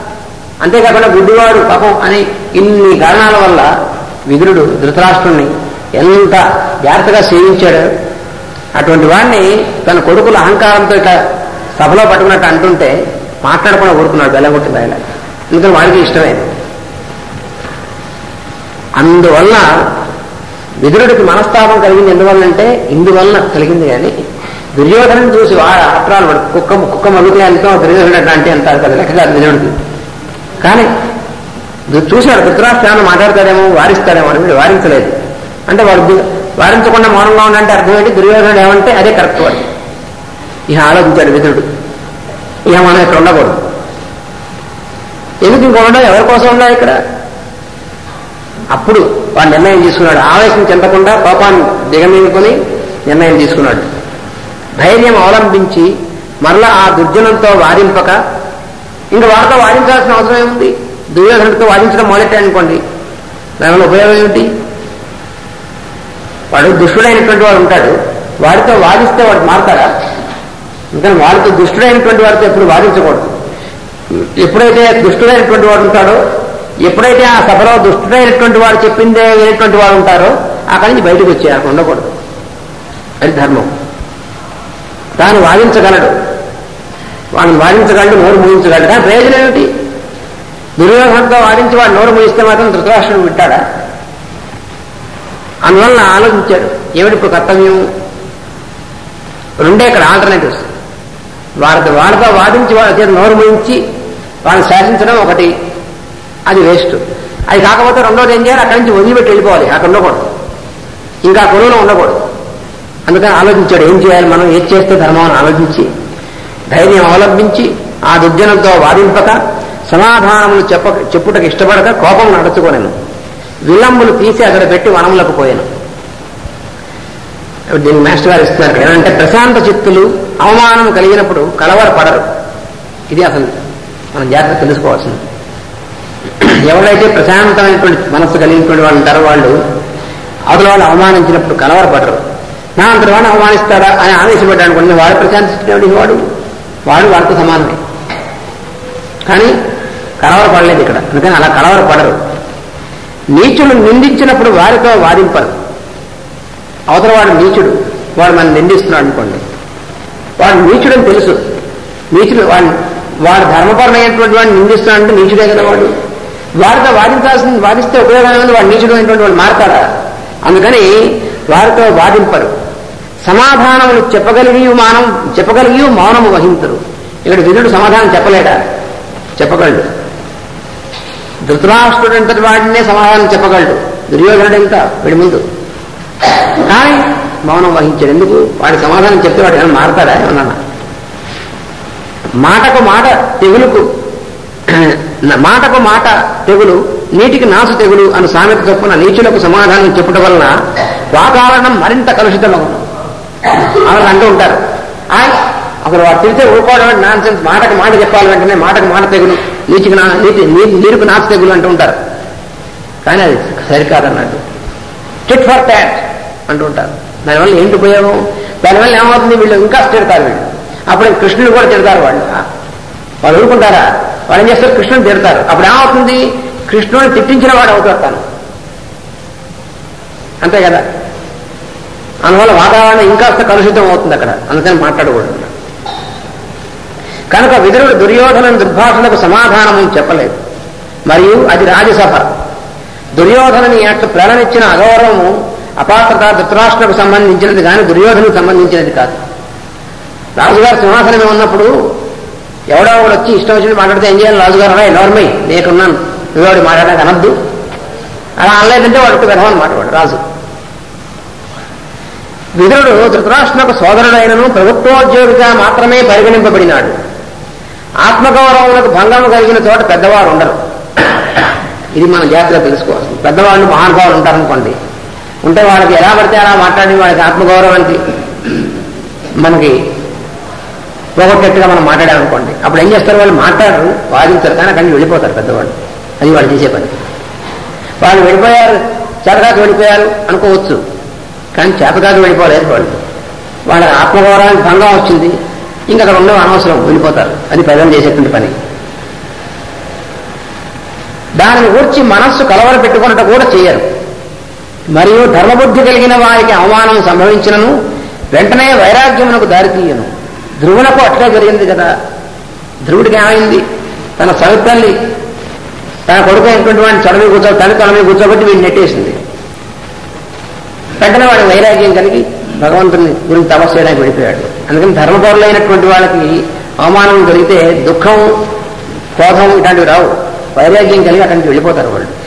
అంతేకాకుండా గుడ్డివాడు పాపం అని ఇన్ని కారణాల వల్ల విదురుడు ధృతరాష్ట్రుణ్ణి ఎంత జాగ్రత్తగా సేవించాడు? అటువంటి వాడిని తన కొడుకుల అహంకారంతో ఇట్లా సభలో పట్టుకున్నట్టు అంటుంటే మాట్లాడకుండా కోరుకున్నాడు బెల్లగొట్టింది ఆయన. ఎందుకంటే వాడికి ఇష్టమైంది. అందువల్ల విదురుడికి మనస్తాపం కలిగింది ఎందువల్లంటే ఇందువల్ల కలిగింది కానీ దుర్యోధనం చూసి వాడు ఆత్రాలు వాడు కుక్క కుక్క మరుగుతే ఎంతో దుర్యోధనుడు అంటే ఎంత కదా లెక్క కాదు విదురుడికి కానీ చూశాడు ధృతరాష్ట్రాన్ని మాట్లాడతాడేమో వారిస్తాడేమో అని వీడు వారించలేదు. అంటే వాడు వారించకుండా మౌనంగా ఉండంటే అర్థం ఏంటి? దుర్యోధనుడు ఏమంటే అదే కరెక్ట్ వాడు. ఇక ఆలోచించాడు విధుడు. ఇక మనం ఇక్కడ ఉండకూడదు. ఎందుకు ఇంకో ఉండడం ఎవరి కోసం ఉండాలి ఇక్కడ? అప్పుడు వాడు నిర్ణయం తీసుకున్నాడు. ఆవేశం చెందకుండా కోపాన్ని దిగమీనుకొని నిర్ణయం తీసుకున్నాడు. ధైర్యం అవలంబించి మరలా ఆ దుర్జనంతో వాదింపక ఇంక వారితో వాదించాల్సిన అవసరం ఏముంది? దుర్యోధనుడితో వాదించడం మొదలెట్టాయనుకోండి దానివల్ల ఉపయోగం ఏమిటి? వాడు దుష్టుడైనటువంటి వాడు ఉంటాడు. వాడితో వాదిస్తే వాడు మారతాడా? అందుకని వాడితో దుష్టుడైనటువంటి వాడితో ఎప్పుడు వాదించకూడదు. ఎప్పుడైతే దుష్టుడైనటువంటి వాడు ఉంటాడో ఎప్పుడైతే ఆ సభలో దుష్టుడైనటువంటి వాడు చెప్పిందే అయినటువంటి వాడు ఉంటారో అక్కడి నుంచి బయటకు వచ్చేయాలి ఉండకూడదు. అది ధర్మం. తాను వాదించగలడు. వాడిని వాదించగలడు నోరు ముగించగలడు కానీ ప్రయోజనం ఏమిటి? దుర్యోధనంతో వాదించి వాడు నోరు ముగిస్తే మాత్రం ధృతరాష్ట్రుడు వింటాడా? అందువలన ఆలోచించాడు ఏమిటి ఇప్పుడు కర్తవ్యం? రెండే ఇక్కడ ఆల్టర్నేటివ్స్ వారితో వాళ్ళతో వాదించి వాళ్ళ చేత నోరు మూయించి వాళ్ళని శాసించడం ఒకటి. అది వేస్ట్ అది కాకపోతే రెండోది ఏం చేయాలి? అక్కడి నుంచి వదిలిపెట్టి వెళ్ళిపోవాలి. అక్కడ ఉండకూడదు. ఇంకా కొలువులో ఉండకూడదు. అందుకని ఆలోచించాడు ఏం చేయాలి మనం ఏం చేస్తే ధర్మం ఆలోచించి ధైర్యం అవలంబించి ఆ దుర్జనంతో వాదింపక సమాధానములు చెప్ప చెప్పుటకు ఇష్టపడక కోపం నడుచుకోలేను విలంబులు తీసి అక్కడ పెట్టి వనములకు పోయాను. దీన్ని మాస్టర్ గారు ఇస్తున్నారు అంటే ఏమంటే ప్రశాంత చిత్తులు అవమానం కలిగినప్పుడు కలవరపడరు. ఇది అసలు మనం జాగ్రత్త తెలుసుకోవాల్సింది. ఎవరైతే ప్రశాంతమైనటువంటి మనస్సు కలిగినటువంటి వాళ్ళు ఉంటారో వాళ్ళు అవతల వాళ్ళు అవమానించినప్పుడు కలవరపడరు. నా అంతర్వాణి అవమానిస్తాడా అవమానిస్తారా అని ఆవేశపడ్డాను కొన్ని వాడు ప్రశాంత వాడు వాడు వాడితో సమానమే. కానీ కలవరపడలేదు ఇక్కడ. అందుకని అలా కలవరపడరు. నీచులు నిందించినప్పుడు వారితో వాదింపరు. అవతల వాడు నీచుడు వాడు మనం నిందిస్తున్నాడు అనుకోండి. వాడు నీచుడని తెలుసు. నీచుడు వాడు వాడు ధర్మపరమైనటువంటి వాడిని నిందిస్తున్నాడంటే నీచుడే కదా వాడు. వారితో వాదించాల్సింది వాదిస్తే ఉపయోగం వాడు నీచుడు అయినటువంటి వాడు మారతారా అందుకని వారితో వాదింపరు. సమాధానములు చెప్పగలిగి మానం చెప్పగలిగి మౌనము వహించరు ఇక్కడ వినుడు సమాధానం చెప్పలేడా? చెప్పగలడు. ధృతరాష్ట్రుడు ఎంతటి వాడినే సమాధానం చెప్పగలడు. దుర్యోధనుడు ఎంత వీడి ముందు. కానీ మౌనం వహించాడు. ఎందుకు? వాడి సమాధానం చెప్తే వాడు ఏమైనా మారతాడా? ఏమన్నా? మాటకు మాట తెగులుకు మాటకు మాట తెగులు నీటికి నాసు తెగులు అని సామెత చొప్పున నీచులకు సమాధానం చెప్పుట వలన వాతావరణం మరింత కలుషితమవును అలా అంటూ ఉంటారు. ఆయ్ అసలు వాడు తిరిగితే ఊరుకోవడం నాన్ సెన్స్ మాటకు మాట చెప్పాలి వెంటనే మాటకు మాట తెగులు. నీటికి నా నీటి నీరుకు నాచు తెగులు అంటూ ఉంటారు. కానీ అది సరికాదన్నట్టు. టిట్ ఫర్ ట్యాట్ అంటుంటారు దానివల్ల ఏంటి ఉపయోగం? దానివల్ల ఏమవుతుంది? వీళ్ళు ఇంకా తిడతారు వీళ్ళు. అప్పుడు కృష్ణుడు కూడా తిడతారు వాళ్ళు. వాళ్ళు ఊరుకుంటారా? వాళ్ళు ఏం చేస్తారు? కృష్ణుని తిడతారు. అప్పుడు ఏమవుతుంది? కృష్ణుని తిట్టించిన వాడు అవుతారు తాను. అంతే కదా? అందువల్ల వాతావరణం ఇంకాస్త కలుషితం అవుతుంది అక్కడ. అందుకని మాట్లాడకూడదు. కనుక విదురుడు దుర్యోధన దుర్భాషలకు సమాధానము చెప్పలేదు. మరియు అది రాజసభ. దుర్యోధనని అట్లు ప్రేరణించిన అగౌరవము అపాత్రత ధృతరాష్ట్రకు సంబంధించినది కానీ దుర్యోధనకు సంబంధించినది కాదు. రాజుగారు సింహాసనమే ఉన్నప్పుడు ఎవడో ఒకడు వచ్చి ఇష్టం వచ్చినట్టు మాట్లాడితే ఏం చేయాలి రాజుగారు? రా ఎన్నోర్మై నేనున్నాను. నువ్వెవడు మాట్లాడడానికి అనద్దు. అలా అనలేదంటే వాడు విధమని మాట్లాడు రాజు. విదురుడు ధృతరాష్ట్రకు సోదరుడైనను ప్రభుత్వోద్యోగిగా మాత్రమే పరిగణింపబడినాడు. ఆత్మగౌరవములకు భంగము కలిగిన చోట పెద్దవారు ఉండరు ఇది మనం జాగ్రత్తగా తెలుసుకోవాలి పెద్దవాళ్ళు మహానుభావులు ఉంటారనుకోండి. ఉంటే వాళ్ళకి ఎలా పడితే అలా మాట్లాడి వాళ్ళకి ఆత్మగౌరవానికి మనకి పోగొట్టేట్టుగా మనం మాట్లాడామనుకోండి. అప్పుడు ఏం చేస్తారు వాళ్ళు? మాట్లాడరు వాదించరు కానీ అక్కడికి వెళ్ళిపోతారు పెద్దవాళ్ళు. అది వాళ్ళు చేసే పని. వాళ్ళు వెళ్ళిపోయారు చేతకాక వెళ్ళిపోయారు అనుకోవచ్చు. కానీ చేతకాక వెళ్ళిపోలేదు వాళ్ళు. వాళ్ళ ఆత్మగౌరవానికి భంగం వచ్చింది. ఇంకా అక్కడ ఉండవు అనవసరం. వెళ్ళిపోతారు. అది ప్రజలు చేసేటువంటి పని. దానిని గూర్చి మనస్సు కలవర పెట్టుకున్నట్టు కూడా చేయరు. మరియు ధర్మబుద్ధి కలిగిన వారికి అవమానం సంభవించినను వెంటనే వైరాగ్యమునకు దారితీయను. ధ్రువునకు అట్లే జరిగింది కదా. ధ్రువుడికి ఏమైంది? తన సవితల్లి తన కొడుకు అయినటువంటి వాడిని చడవి కూర్చో తల్లి తన మీద కూర్చోబెట్టి వీడిని నెట్టేసింది. వెంటనే వాడి వైరాగ్యం కలిగి భగవంతుని గురించి తపస్సు చేయడానికి వెళ్ళిపోయాడు. అందుకని ధర్మపరులైనటువంటి వాళ్ళకి అవమానం జరిగితే దుఃఖం క్రోధం ఇలాంటివి రావు. వైరాగ్యం కలిగి అక్కడికి వెళ్ళిపోతారు వాళ్ళు.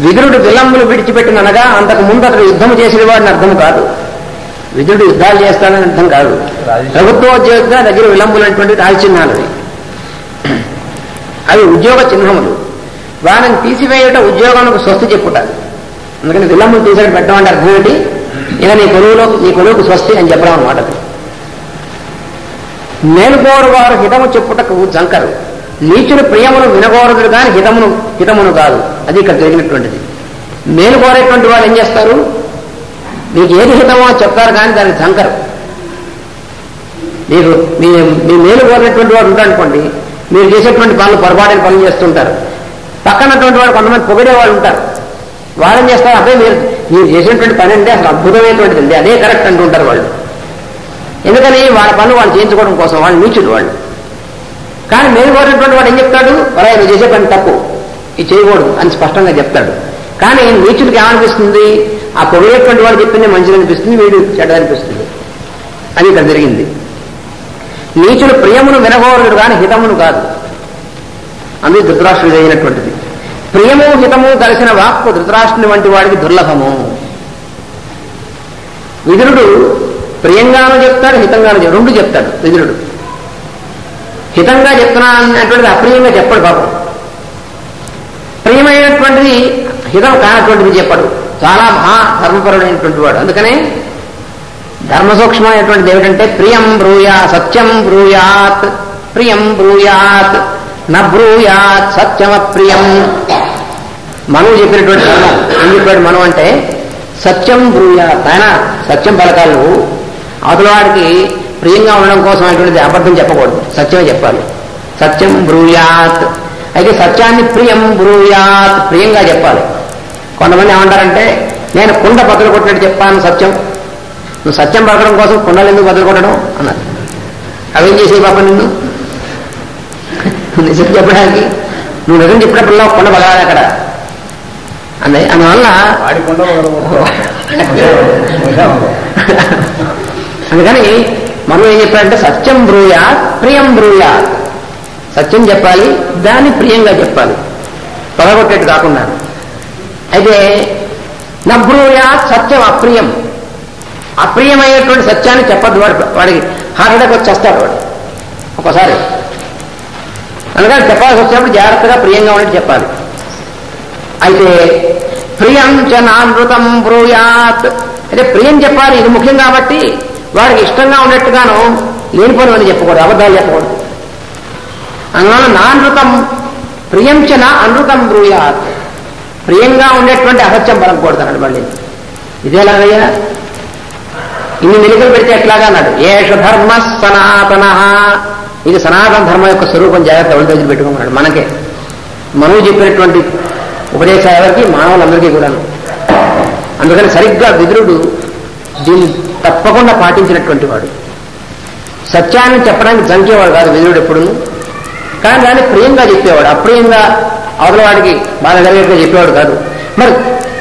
విదురుడు విలంబులు విడిచిపెట్టిననగా అంతకు ముందు అతడు యుద్ధం చేసిన వాడిని అర్థం కాదు. విదురుడు యుద్ధాలు చేస్తానని అర్థం కాదు. ప్రభుత్వోద్యోగిగా దగ్గర విలంబులు అనేటువంటి రాజచిహ్నాలవి అవి ఉద్యోగ చిహ్నములు. వారిని తీసివేయట ఉద్యోగానికి స్వస్తి చెప్పుట. అందుకని విలంబులు తీసేట పెట్టడం అంటే అర్థం ఏంటి ఇక నీ కొలువులో నీ కొలువుకు స్వస్తి అని చెప్పడం అనమాట మేలుకోరు వారు హితము చెప్పుటకు జంకరు. నీచుడు ప్రియమును వినగోరదుడు కానీ హితమును హితమును కాదు. అది ఇక్కడ జరిగినటువంటిది. మేలు కోరేటువంటి వాళ్ళు ఏం చేస్తారు? మీకు ఏది హితమో చెప్తారు కానీ దానికి జంకరు. మీకు మీ మీ మేలు కోరినటువంటి వాడు ఉంటారనుకోండి మీరు చేసేటువంటి పనులు పొరపాటున పనులు చేస్తుంటారు. పక్కనటువంటి వాడు కొంతమంది పొగిడే వాళ్ళు ఉంటారు. వాళ్ళని చేస్తారు? అదే మీరు మీరు చేసినటువంటి పని అంటే అసలు అద్భుతమైనటువంటిది అండి అదే కరెక్ట్ అంటుంటారు వాళ్ళు. ఎందుకని వాళ్ళ పనులు వాళ్ళు చేయించుకోవడం కోసం వాళ్ళు నీచుడు వాళ్ళు. కానీ మేలు కోరినటువంటి వాడు ఏం చెప్తాడు? వరే నువ్వు చేసే పని తప్పు. ఇది చేయకూడదు అని స్పష్టంగా చెప్తాడు. కానీ నీచుడికి ఏమనిపిస్తుంది? ఆ పొగిడేటువంటి వాడు చెప్పింది మంచిది అనిపిస్తుంది వీడు చెడ్డదనిపిస్తుంది అది ఇక్కడ జరిగింది. నీచుడు ప్రియమును వినగోరుడు కానీ హితమును కాదు. అందుకే ధృతరాష్ట్రుడు అయినటువంటిది. ప్రియము హితము కలిసిన వాక్కు ధృతరాష్ట్రుని వంటి వాడికి దుర్లభము. విదురుడు ప్రియంగాను చెప్తాడు హితంగాను చెప్తాడు రెండు చెప్తాడు విదురుడు. హితంగా చెప్తున్నా అన్నటువంటిది అప్రియంగా చెప్పడు పాపం ప్రియమైనటువంటిది హితం కానటువంటిది చెప్పడు. చాలా మహా ధర్మపరుడైనటువంటి వాడు. అందుకనే ధర్మ సూక్ష్మమైనటువంటిది ఏమిటంటే ప్రియం బ్రూయా సత్యం బ్రూయాత్ ప్రియం బ్రూయాత్ న బ్రూయాత్ సత్యమప్రియం. మనం చెప్పినటువంటి ధర్మం ఏం చెప్పాడు మనం అంటే సత్యం బ్రూయ తన సత్యం పలకాలు అవతలవాడికి ప్రియంగా ఉండడం కోసం అటువంటిది అబద్ధం చెప్పకూడదు. సత్యమే చెప్పాలి. సత్యం బ్రూయాత్. అయితే సత్యాన్ని ప్రియం బ్రూయాత్ ప్రియంగా చెప్పాలి. కొంతమంది ఏమంటారంటే నేను కుండ బదులు కొట్టినట్టు చెప్పాను సత్యం. నువ్వు సత్యం పలకడం కోసం కుండలు ఎందుకు బదులు కొట్టడం? అన్నారు. అవేం చేసే పాప నిన్ను? నిజం చెప్పడానికి. నువ్వు నిజం చెప్పినప్పుడులో కుండ పగలాలి అక్కడ. అందే అందువల్ల అందుకని మనం ఏం చెప్పాలంటే సత్యం బ్రూయాత్ ప్రియం బ్రూయాత్. సత్యం చెప్పాలి దాన్ని ప్రియంగా చెప్పాలి. పగగొట్టేట్టు కాకుండా. అయితే నబ్రూయాత్ సత్యం అప్రియం. అప్రియమైనటువంటి సత్యాన్ని చెప్పద్దు వాడు వాడికి హార్ట్ అటాక్ వచ్చేస్తాడు వాడు. ఒకసారి అందుకని చెప్పాల్సి వచ్చినప్పుడు జాగ్రత్తగా ప్రియంగా ఉన్నట్టు చెప్పాలి. అయితే ప్రియం చ నానృతం బ్రూయాత్. అయితే ప్రియం చెప్పాలి ఇది ముఖ్యం కాబట్టి వాడికి ఇష్టంగా ఉన్నట్టుగాను లేనిపోని అని చెప్పకూడదు అబద్ధాలు చెప్పకూడదు. అందువల్ల నానృతం ప్రియం చ నా అనృతం బ్రూయాత్. ప్రియంగా ఉండేటువంటి అసత్యం పలకూడదు అన్నాడు మళ్ళీ ఇదేలాగయ్యా ఇన్ని మెలికలు పెడితే ఎట్లాగా అన్నాడు? ఏష ధర్మ సనాతన. ఇది సనాతన ధర్మం యొక్క స్వరూపం జాగ్రత్త ఒళ్ళు దగ్గర పెట్టుకున్నాడు మనకే. మనవు చెప్పినటువంటి ఉపదేశాలు ఎవరికి మానవులందరికీ కూడాను. అందుకని సరిగ్గా విదురుడు దీన్ని తప్పకుండా పాటించినటువంటి వాడు. సత్యాన్ని చెప్పడానికి జంకేవాడు కాదు విదురుడు ఎప్పుడు కానీ దాన్ని ప్రియంగా చెప్పేవాడు. అప్రియంగా అవతల వాడికి బాధ కలిగేట్టుగా చెప్పేవాడు కాదు. మరి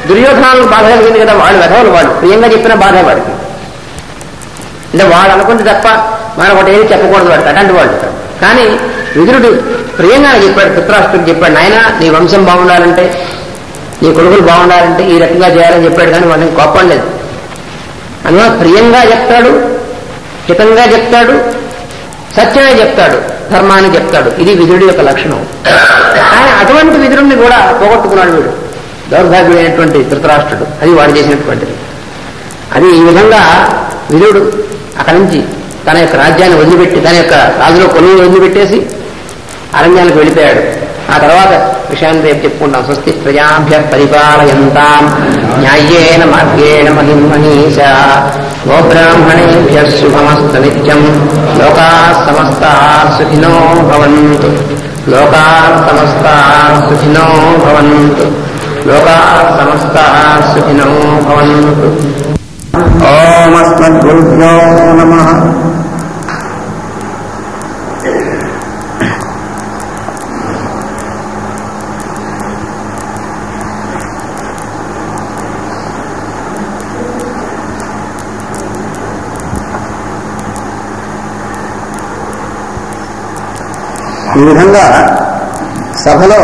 దుర్యోధనాలకు బాధ కలిగింది కదా వాడు వెధవలు వాడు. ప్రియంగా చెప్పిన బాధ వాడికి. అంటే వాడు అనుకుంటే తప్ప మనం ఒకటి ఏది చెప్పకూడదు వాడు అటువంటి వాడు. కానీ విదురుడు ప్రియంగా చెప్పాడు ధృతరాష్ట్రుడికి చెప్పాడు నాయన నీ వంశం బాగుండాలంటే నీ కొడుకులు బాగుండాలంటే ఈ రకంగా చేయాలని చెప్పాడు కానీ వాడిని కోపం లేదు అందువల్ల ప్రియంగా చెప్తాడు హితంగా చెప్తాడు సత్యమే చెప్తాడు ధర్మాన్ని చెప్తాడు. ఇది విధుడి యొక్క లక్షణం. ఆయన అటువంటి విధుడిని కూడా పోగొట్టుకున్నాడు వీడు. దౌర్భాగ్యుడైనటువంటి ధృతరాష్ట్రుడు. అది వాడు చేసినటువంటిది. అది ఈ విధంగా విధుడు అక్కడి నుంచి తన యొక్క రాజ్యాన్ని వదిలిపెట్టి తన యొక్క రాజులో కొలువులు వదిలిపెట్టేసి అరణ్యానికి వెళ్ళిపోయాడు ఆ తర్వాత విషయాన్ని రేపు చెప్పుకుంటాం స్వస్తి ప్రజాభ్య పరిపాలయంతాం న్యాయేన మార్గేణ మహిమనీష గోబ్రాహ్మణేభ్య శుభమస్తు నిత్యం లోకా సమస్తా సుఖినో భవంతు లోకా సమస్తా సుఖినో భవంతు లోకా సమస్తా సుఖినో భవంతు ఓమస్మద్గురుభ్యో నమ ఈ విధంగా సభలో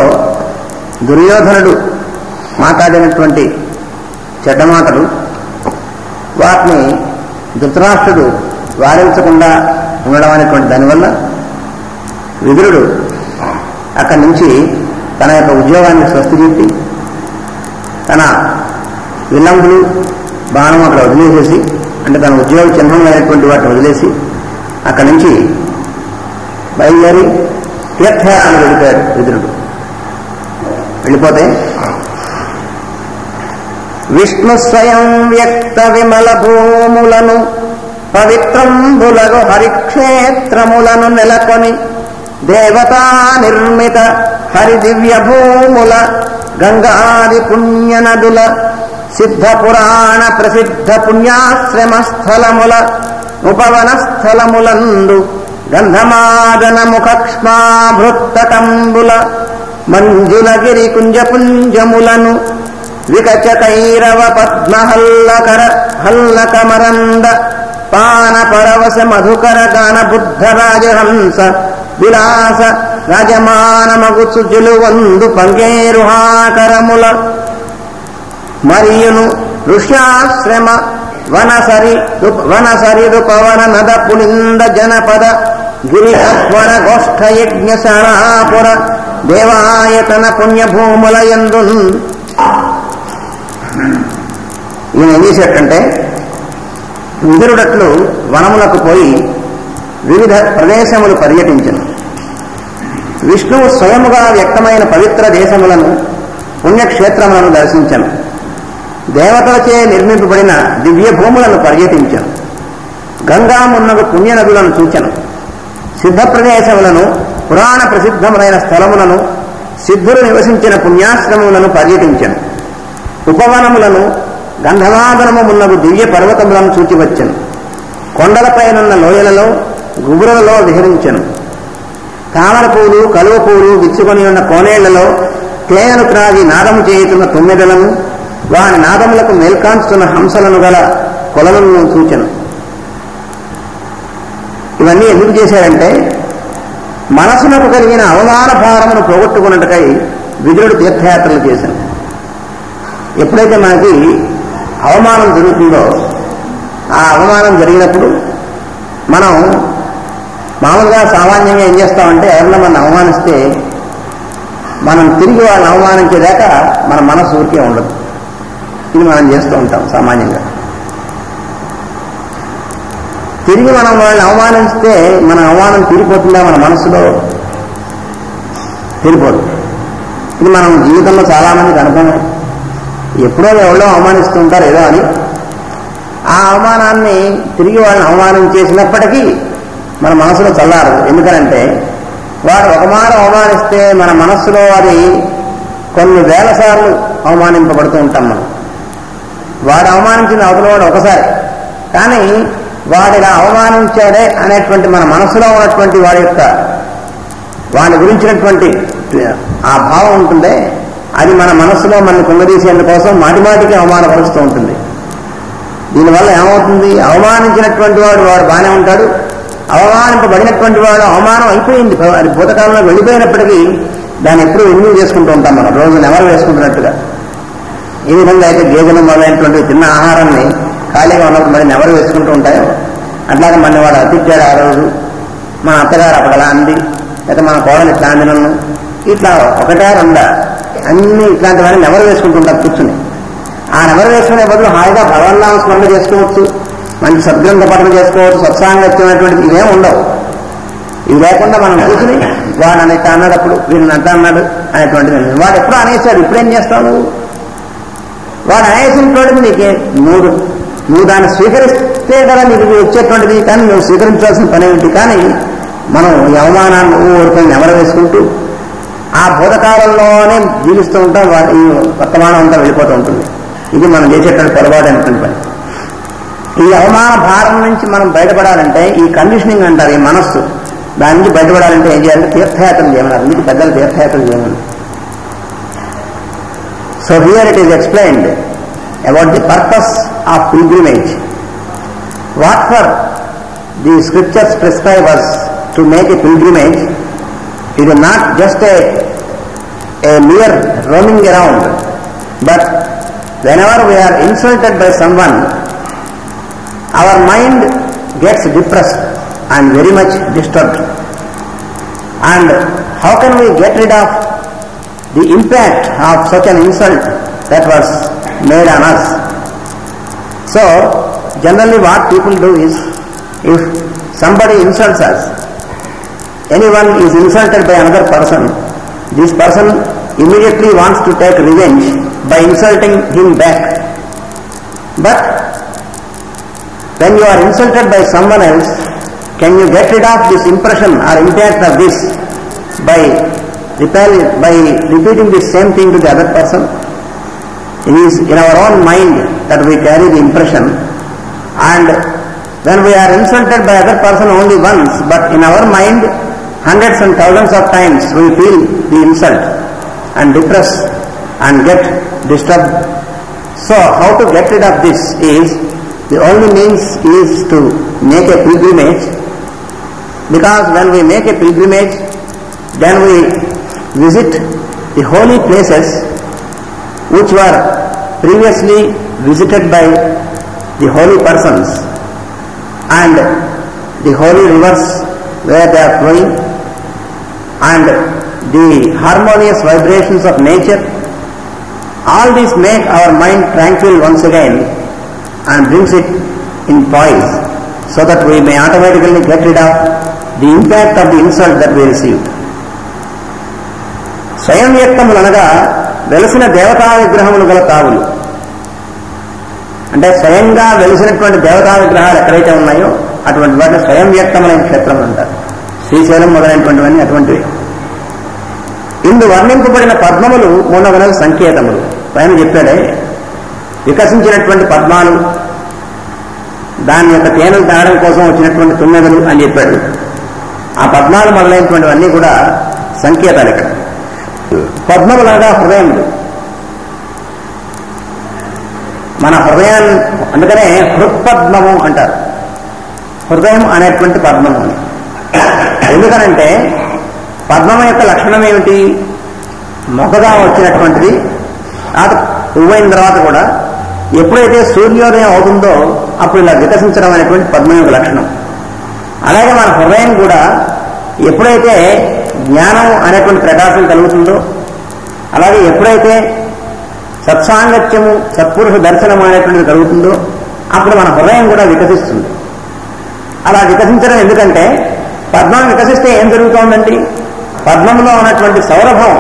దుర్యోధనుడు మాట్లాడినటువంటి చెడ్డ మాటలు వాటిని ధృతరాష్ట్రుడు వారించకుండా ఉండడం అనేటువంటి దానివల్ల విదురుడు అక్కడి నుంచి తన యొక్క ఉద్యోగాన్ని స్వస్తి చెప్పి తన విలంబులు బాణం అక్కడ వదిలేసేసి అంటే తన ఉద్యోగ చిహ్నం అయినటువంటి వాటిని వదిలేసి అక్కడి నుంచి బయలుదేరి తీర్థయాత్రలు వెళ్ళిపోయాడు విదురుడు వెళ్ళిపోతే? విష్ణు స్వయం వ్యక్త విమల భూములను పవిత్రంబులగు హరిక్షేత్రములను నెలకొని దేవతా నిర్మిత హరి దివ్య భూముల గంగాది పుణ్య నదుల సిద్ధ పురాణ ప్రసిద్ధ పుణ్యాశ్రమ స్థలముల ఉపవన స్థలములందు గంధమాదనముఖక్ష్మాభృత్తంబుల మంజులగిరి కుంజపుంజములను వికచకైరవ పద్మహల్లకర హల్లకమరంద పాన పరవశ మధుకర గాన బుద్ధ రాజహంస విలాస రాజమానమగుచు జులువందు పంగేరుహాకరముల మరియును ఋష్యాశ్రమ వనసరి వనసరి పవన నద పులింద జనపద గిరిహస్వర గోష్ఠ యజ్ఞశాలాపుర దేవాయతన పుణ్యభూముల ఎందు ఈయన ఏం చేసేటంటే విదురుడట్లు వనములకు పోయి వివిధ ప్రదేశములు పర్యటించను. విష్ణువు స్వయముగా వ్యక్తమైన పవిత్ర దేశములను పుణ్యక్షేత్రములను దర్శించను. దేవతలచే నిర్మింపబడిన దివ్య భూములను పర్యటించను గంగామున్నగు పుణ్యనదులను చూచను. సిద్ధ ప్రదేశములను పురాణ ప్రసిద్ధములైన స్థలములను సిద్ధులు నివసించిన పుణ్యాశ్రమములను పర్యటించను. ఉపవనములను గంధమాదనము మున్నగు దివ్య పర్వతములను చూచివచ్చను కొండలపైనున్న లోయలలో గుబురలలో విహరించను. తామర పూలు కలువ పూలు విచ్చుకొని ఉన్న కోనేళ్ళలో తేనెను త్రాగి నాదము చేయుతున్న తొమ్మిదలను వాని నాదములకు మేల్కాంచుతున్న హంసలను గల కొలలను సూచను. ఇవన్నీ ఎందుకు చేశాడంటే మనసునకు కలిగిన అవమాన భారమును పోగొట్టుకున్నట్టుకై విదురుడు తీర్థయాత్రలు చేశాను ఎప్పుడైతే మనకి అవమానం జరుగుతుందో ఆ అవమానం జరిగినప్పుడు మనం మామూలుగా సామాన్యంగా ఏం చేస్తామంటే ఎవరన్నా మనం అవమానిస్తే మనం తిరిగి వాళ్ళని అవమానించేదాకా మన మనసు ఊరికే ఉండదు. ఇది మనం చేస్తూ ఉంటాం సామాన్యంగా. తిరిగి మనం వాళ్ళని అవమానిస్తే మన అవమానం తీరిపోతుందా మన మనసులో? తీరిపోదు. ఇది మనం జీవితంలో చాలామందికి అనుభవం ఎప్పుడో ఎవరో అవమానిస్తూ ఉంటారు ఏదో అని. ఆ అవమానాన్ని తిరిగి వాళ్ళని అవమానం చేసినప్పటికీ మన మనసులో చల్లారదు. ఎందుకనంటే వాడు ఒక మాట అవమానిస్తే మన మనస్సులో అది కొన్ని వేల సార్లు అవమానింపబడుతూ ఉంటాం మనం. వాడు అవమానించిన అవతలవాడు ఒకసారి. కానీ వాడు అవమానించాడే అనేటువంటి మన మనసులో ఉన్నటువంటి వాడి యొక్క వాడిని గురించినటువంటి ఆ భావం ఉంటుందే. అది మన మనసులో మన కుంగదీసేందుకోసం మాటిమాటికి అవమానపరుస్తూ ఉంటుంది. దీనివల్ల ఏమవుతుంది? అవమానించినటువంటి వాడు వాడు బాగానే ఉంటాడు. అవమానింపబడినటువంటి వాడు అవమానం అయిపోయింది. అది భూతకాలంలో వెళ్ళిపోయినప్పటికీ దాన్ని ఎప్పుడూ రెన్యూ చేసుకుంటూ ఉంటాం మనం. రోజు నెమరు వేసుకుంటున్నట్టుగా. ఈ విధంగా అయితే గేదెలు మొదలైనటువంటి తిన్న ఆహారాన్ని ఖాళీగా ఉన్నప్పుడు మరి ఎవరు వేసుకుంటూ ఉంటాయో? అట్లాగే మన వాడు అతిచ్చాడు ఆ రోజు మా అత్తగారు అప్పటిలా అంది లేదా మన కోడలు ఇట్లా అంది నన్ను ఇట్లా ఒకటే రెండా అన్ని ఇట్లాంటి ఇట్లాంటివన్నీ నెమరు వేసుకుంటుంటారు కూర్చుని. ఆ నెవరు వేసుకునే బదులు హాయిగా భగవన్నామ స్మరణ చేసుకోవచ్చు మంచి సద్గ్రంథ పఠనం చేసుకోవచ్చు సత్సాంగత్యమైనటువంటి ఇవేం ఉండవు. ఇవి లేకుండా మనం కూర్చుని వాడు అని ఇట్లా అన్నాడు వీడిని అంట అన్నాడు అనేటువంటిది వాడు ఎప్పుడు అనేసాడు ఇప్పుడేం చేస్తావు వాడు అనేసినటువంటిది నీకే మూడు నువ్వు దాన్ని స్వీకరిస్తే కదా నీకు వచ్చేటువంటిది. కానీ నువ్వు స్వీకరించాల్సిన పని ఏమిటి? కానీ మనం ఈ అవమానాన్ని ఊరుకొని ఎవరు వేసుకుంటూ ఆ భూతకాలంలోనే జీవిస్తూ ఉంటాం ఈ వర్తమానం అంతా వెళ్ళిపోతూ ఉంటుంది. ఇది మనం చేసేటువంటి పొరపాటు అయినటువంటి పని. ఈ అవమాన భారం నుంచి మనం బయటపడాలంటే ఈ కండిషనింగ్ అంటారు ఈ మనస్సు. దాని నుంచి బయటపడాలంటే ఏం చేయాలంటే తీర్థయాత్రలు చేయమన్నారు. అందుకు పెద్దలు తీర్థయాత్రలు చేయమన్నారు. So here it is explained about the purpose of pilgrimage. What were the scriptures prescribe us to make a pilgrimage? It is not just a, a mere roaming around, but whenever we are insulted by someone, our mind gets depressed and very much disturbed. And how can we get rid of the impact of such an insult that was made on us? So, generally what people do is, if somebody insults us, anyone is insulted by another person, this person immediately wants to take revenge by insulting him back. But when you are insulted by someone else, can you get rid of this impression or impact of this by repelling, by repeating the same thing to the other person? It is in our own mind that we carry the impression and when we are insulted by other person only once, but in our mind hundreds and thousands of times we feel the insult and depress and get disturbed. So how to get rid of this is the only means is to make a pilgrimage because when we make a pilgrimage then we visit the holy places which were previously visited by the holy persons and the holy rivers where they are flowing and the harmonious vibrations of nature all these make our mind tranquil once again and brings it in poise so that we may automatically get rid of the impact of the insult that we received స్వయం వ్యక్తములు అనగా వెలసిన దేవతా విగ్రహములు గల తావులు. అంటే స్వయంగా వెలిసినటువంటి దేవతా విగ్రహాలు ఎక్కడైతే ఉన్నాయో అటువంటి వాటిని స్వయం వ్యక్తమైన క్షేత్రములు అంటారు. శ్రీశైలం మొదలైనటువంటివన్నీ అటువంటివి. ఇందు వర్ణింపబడిన పద్మములు మూడవనలు సంకేతములు. పైన చెప్పాడే వికసించినటువంటి పద్మాలు దాని యొక్క తేనెలు తాగడం కోసం వచ్చినటువంటి తుమ్మెదలు అని చెప్పాడు. ఆ పద్మాలు మొదలైనటువంటివన్నీ కూడా సంకేతాలు ఇక్కడ. పద్మములగా హృదయములు మన హృదయాన్ని అందుకనే హృత్పద్మము అంటారు. హృదయం అనేటువంటి పద్మము అని. ఎందుకనంటే పద్మం యొక్క లక్షణం ఏమిటి? మొగగా వచ్చినటువంటిది. ఆ పువ్వైన తర్వాత కూడా ఎప్పుడైతే సూర్యోదయం అవుతుందో అప్పుడు ఇలా వికసించడం అనేటువంటి పద్మం యొక్క లక్షణం. అలాగే మన హృదయం కూడా ఎప్పుడైతే జ్ఞానం అనేటువంటి ప్రకాశం కలుగుతుందో? అలాగే ఎప్పుడైతే సత్సాంగత్యము సత్పురుష దర్శనం అనేటువంటిది కలుగుతుందో అప్పుడు మన హృదయం కూడా వికసిస్తుంది. అలా వికసించడం ఎందుకంటే పద్మం వికసిస్తే ఏం జరుగుతోందండి? పద్మంలో ఉన్నటువంటి సౌరభం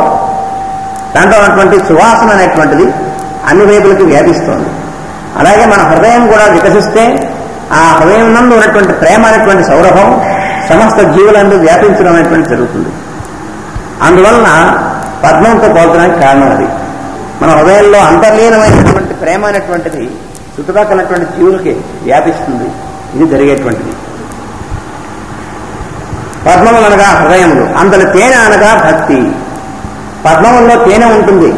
దాంట్లో ఉన్నటువంటి సువాసన అనేటువంటిది అన్ని వైపులకి వ్యాపిస్తోంది. అలాగే మన హృదయం కూడా వికసిస్తే ఆ హృదయం నందు ఉన్నటువంటి ప్రేమ అనేటువంటి సౌరభం సమస్త జీవులందు వ్యాపించడం అనేటువంటి జరుగుతుంది. అందువలన పద్మంతో పోల్చడానికి కారణం అది. మన హృదయంలో అంతర్లీనమైనటువంటి ప్రేమ అనేటువంటిది చుట్టుపక్కలటువంటి జీవులకి వ్యాపిస్తుంది. ఇది జరిగేటువంటిది. పద్మములు అనగా హృదయములు. అందులో తేనె అనగా భక్తి. పద్మముల్లో తేనె ఉంటుంది.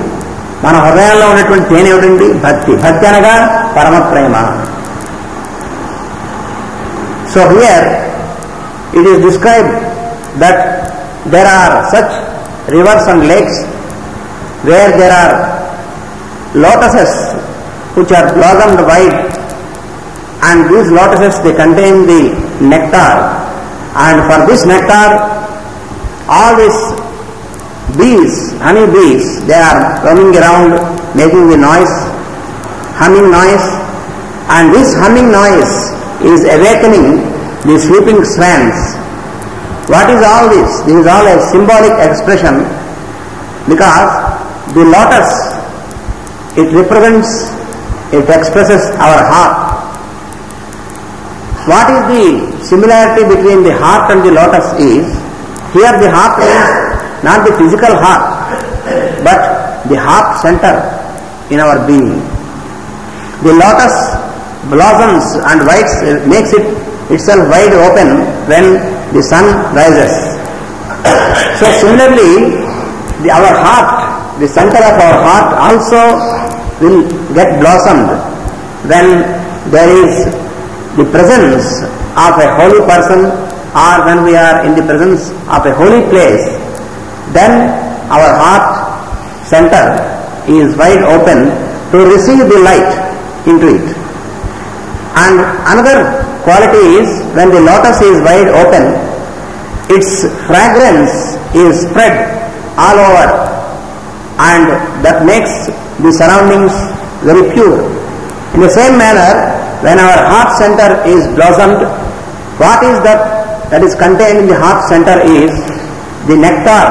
మన హృదయంలో ఉన్నటువంటి తేనె ఏమిటండి? భక్తి. భక్తి అనగా పరమ ప్రేమ so here it describe that there are such rivers and lakes where there are lotuses which are blossomed wide and these lotuses they contain the nectar and for this nectar all these bees, honey bees, they are roaming around making the noise, humming noise and this humming noise is awakening the sleeping swans. What is all this? This is all a symbolic expression because the lotus, it represents, it expresses our heart. What is the similarity between the heart and the lotus is, here the heart is not the physical heart, but the heart center in our being. The lotus blossoms and whites, makes it itself wide open when the sun rises. So similarly, the, our heart, the center of our heart also will get blossomed when there is the presence of a holy person or when we are in the presence of a holy place, then our heart center is wide open to receive the light into it. And another quality is when the lotus is wide open, its fragrance is spread all over and that makes the surroundings very pure. In the same manner, when our heart center is blossomed, what is that that is contained in the heart center is the nectar,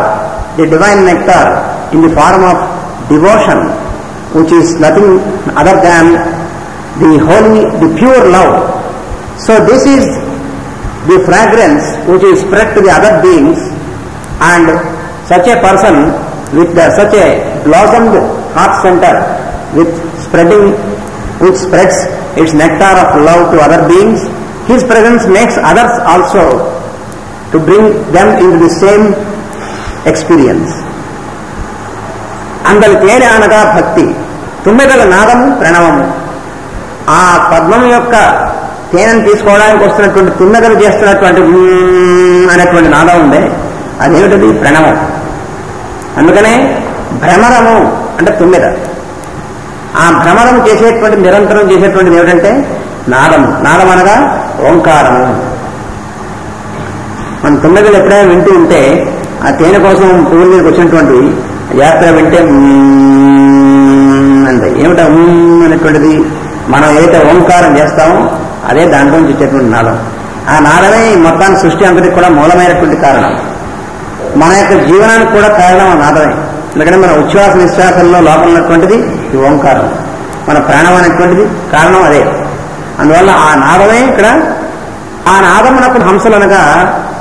the divine nectar in the form of devotion, which is nothing other than the holy, the pure love. So this is the fragrance which is spread to the other beings and such a person with the, such a blossomed heart center with spreading which spreads its nectar of love to other beings his presence makes others also to bring them into the same experience అందరి తేనె అనగా భక్తి తుమ్మెదల నాదము ప్రణవము ఆ పద్మం యొక్క తేనెను తీసుకోవడానికి వస్తున్నటువంటి తుమ్మెదలు చేస్తున్నటువంటి అనేటువంటి నాదం ఉందే అదేమిటది? ప్రణవం. అందుకనే భ్రమరము అంటే తుమ్మెద ఆ భ్రమరం చేసేటువంటి నిరంతరం చేసేటువంటిది ఏమిటంటే నాదము. నాదం అనగా ఓంకారము. మన తుమ్మెదలు ఎప్పుడైనా వింటూ ఉంటే ఆ తేనె కోసం పువ్వుల మీదకి వచ్చినటువంటి యాత్ర వింటే అంటే ఏమిటా అనేటువంటిది? మనం ఏదైతే ఓంకారం చేస్తామో అదే దాంట్లో నుంచి వచ్చేటువంటి ఆ నాళమే ఈ మొత్తాన్ని సృష్టి అంతటికి కూడా మూలమైనటువంటి కారణం. మన యొక్క జీవనానికి కూడా కారణం ఆ నాదమే ఎందుకంటే మన ఉచ్ఛ్వాస నిశ్వాసంలో లోపల ఉన్నటువంటిది ఈ ఓంకారం. మన ప్రాణం అనేటువంటిది కారణం అదే. అందువల్ల ఆ నాదమే ఇక్కడ ఆ నాదమునకు హంసలు అనగా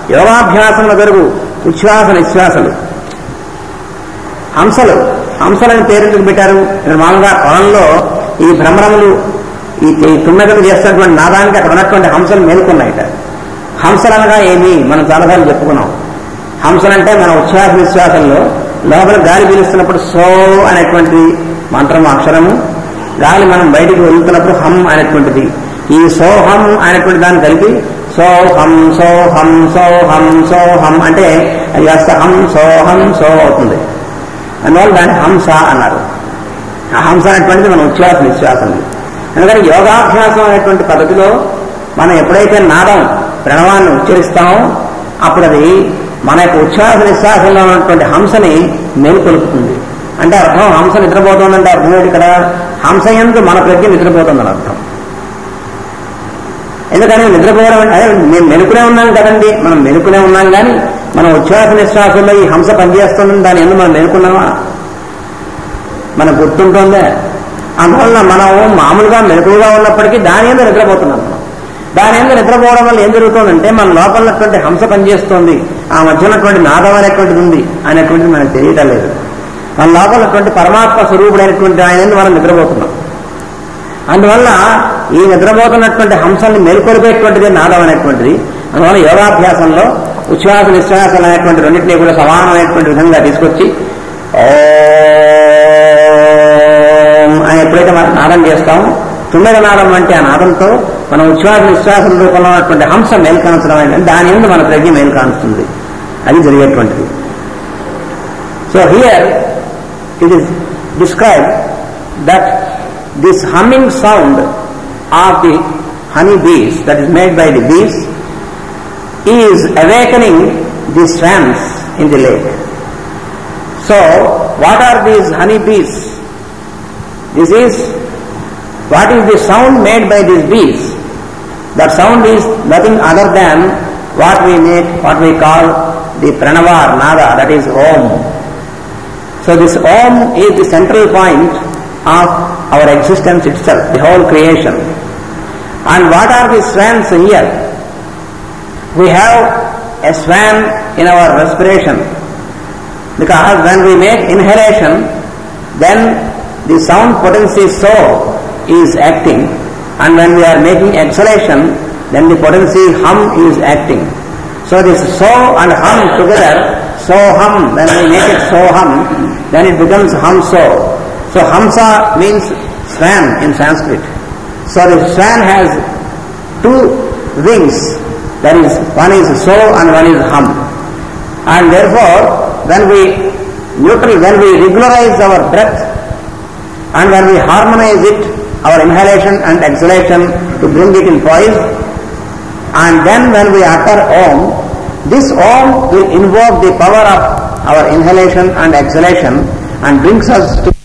యోగాభ్యాసముల జరుగు ఉచ్ఛ్వాస నిశ్వాసలు. హంసలు హంసలని పేరు ఎందుకు పెట్టారు మామూలుగా పొలంలో ఈ భ్రమరములు ఈ తుమ్మెదలు చేస్తున్నటువంటి నాదానికి అక్కడ ఉన్నటువంటి హంసలు మేలుకున్నాయట హంసలు అనగా ఏమి? మనం చాలాసార్లు చెప్పుకున్నాం. హంసలంటే మన ఉచ్ఛ్వాస విశ్వాసంలో లోపల గాలి పీలుస్తున్నప్పుడు సో అనేటువంటి మంత్రము అక్షరము. గాలి మనం బయటికి వెళ్తున్నప్పుడు హమ్ అనేటువంటిది. ఈ సోహం అనేటువంటి దాన్ని కలిపి సోహం సోహం సోహం సోహం అంటే అది కాస్త హం సోహం సో అవుతుంది. అందువల్ల దాన్ని హంస అన్నారు. ఆ హంస అనేటువంటిది మన ఉచ్ఛ్వాస విశ్వాసం ఎందుకంటే యోగాభ్యాసం అనేటువంటి పద్ధతిలో మనం ఎప్పుడైతే నాదం ప్రణవాన్ని ఉచ్చరిస్తామో అప్పుడు అది మన యొక్క ఉచ్ఛ్వాస నిశ్వాసంలో ఉన్నటువంటి హంసని మేలుకొలుపుతుంది అంటే అర్థం హంస నిద్రపోతుందంటే అర్థం ఏంటి ఇక్కడ హంస ఎందు మన ప్రజ్ఞ నిద్రపోతుందని అర్థం. ఎందుకని? నిద్రపోవడం అంటే మేము మెలుకునే ఉన్నాం కదండి మనం మెలుకునే ఉన్నాం కానీ మనం ఉచ్ఛ్వాస నిశ్వాసంలో ఈ హంస పనిచేస్తుందని దాని ఎందుకు మనం మెలుకున్నామా? మనకు గుర్తుంటుందే. అందువల్ల మనం మామూలుగా మెలకులుగా ఉన్నప్పటికీ దాని మీద నిద్రపోతున్నాం. దాని మీద నిద్రపోవడం వల్ల ఏం జరుగుతుందంటే మన లోపల హంస పనిచేస్తోంది. ఆ మధ్యనటువంటి ఉన్నటువంటి నాదం అనేటువంటిది ఉంది అనేటువంటిది మనకు తెలియటం లేదు మన లోపల పరమాత్మ స్వరూపుడైనటువంటి ఆయన మనం నిద్రపోతున్నాం. అందువల్ల ఈ నిద్రపోతున్నటువంటి హంసల్ని మేల్కొలిపేటువంటిది నాదం అనేటువంటిది. అందువల్ల యోగాభ్యాసంలో ఉచ్ఛ్వాస నిశ్వాసాలు అనేటువంటి రెండింటినీ కూడా సమానమైనటువంటి విధంగా తీసుకొచ్చి ఓ బయట నాదం చేస్తాం. తుమ్మెద నాదం అంటే ఆ నాదంతో మనం ఉచ్ఛ్వాస నిశ్వాసల రూపంలో ఉన్నటువంటి హంస మేల్కాంచడం ఏంటంటే దాని ఎందు మన ప్రజ్ఞ మేల్కాంచుతుంది. అది జరిగేటువంటిది. So here it is describe that this humming sound of the honey bees that is made by the bees is awakening the swans in the lake so what are these honey bees This is what is the sound made by these bees. That sound is nothing other than what we make, what we call the pranavar nada, that is om. So this om is the central point of our existence itself, the whole creation. And what are the swans here? We have a swan in our respiration because when we make inhalation, then the sound potency so is acting and when we are making exhalation then the potency hum is acting. So this so and hum together, so hum, when we make it so hum, then it becomes hum so. So hamsa means swan in Sanskrit. So the swan has two wings, that is one is so and one is hum. And therefore when we neutral, when we regularize our breath and when we harmonize it, our inhalation and exhalation to bring it in poise, and then when we utter Om, this Om will invoke the power of our inhalation and exhalation and brings us to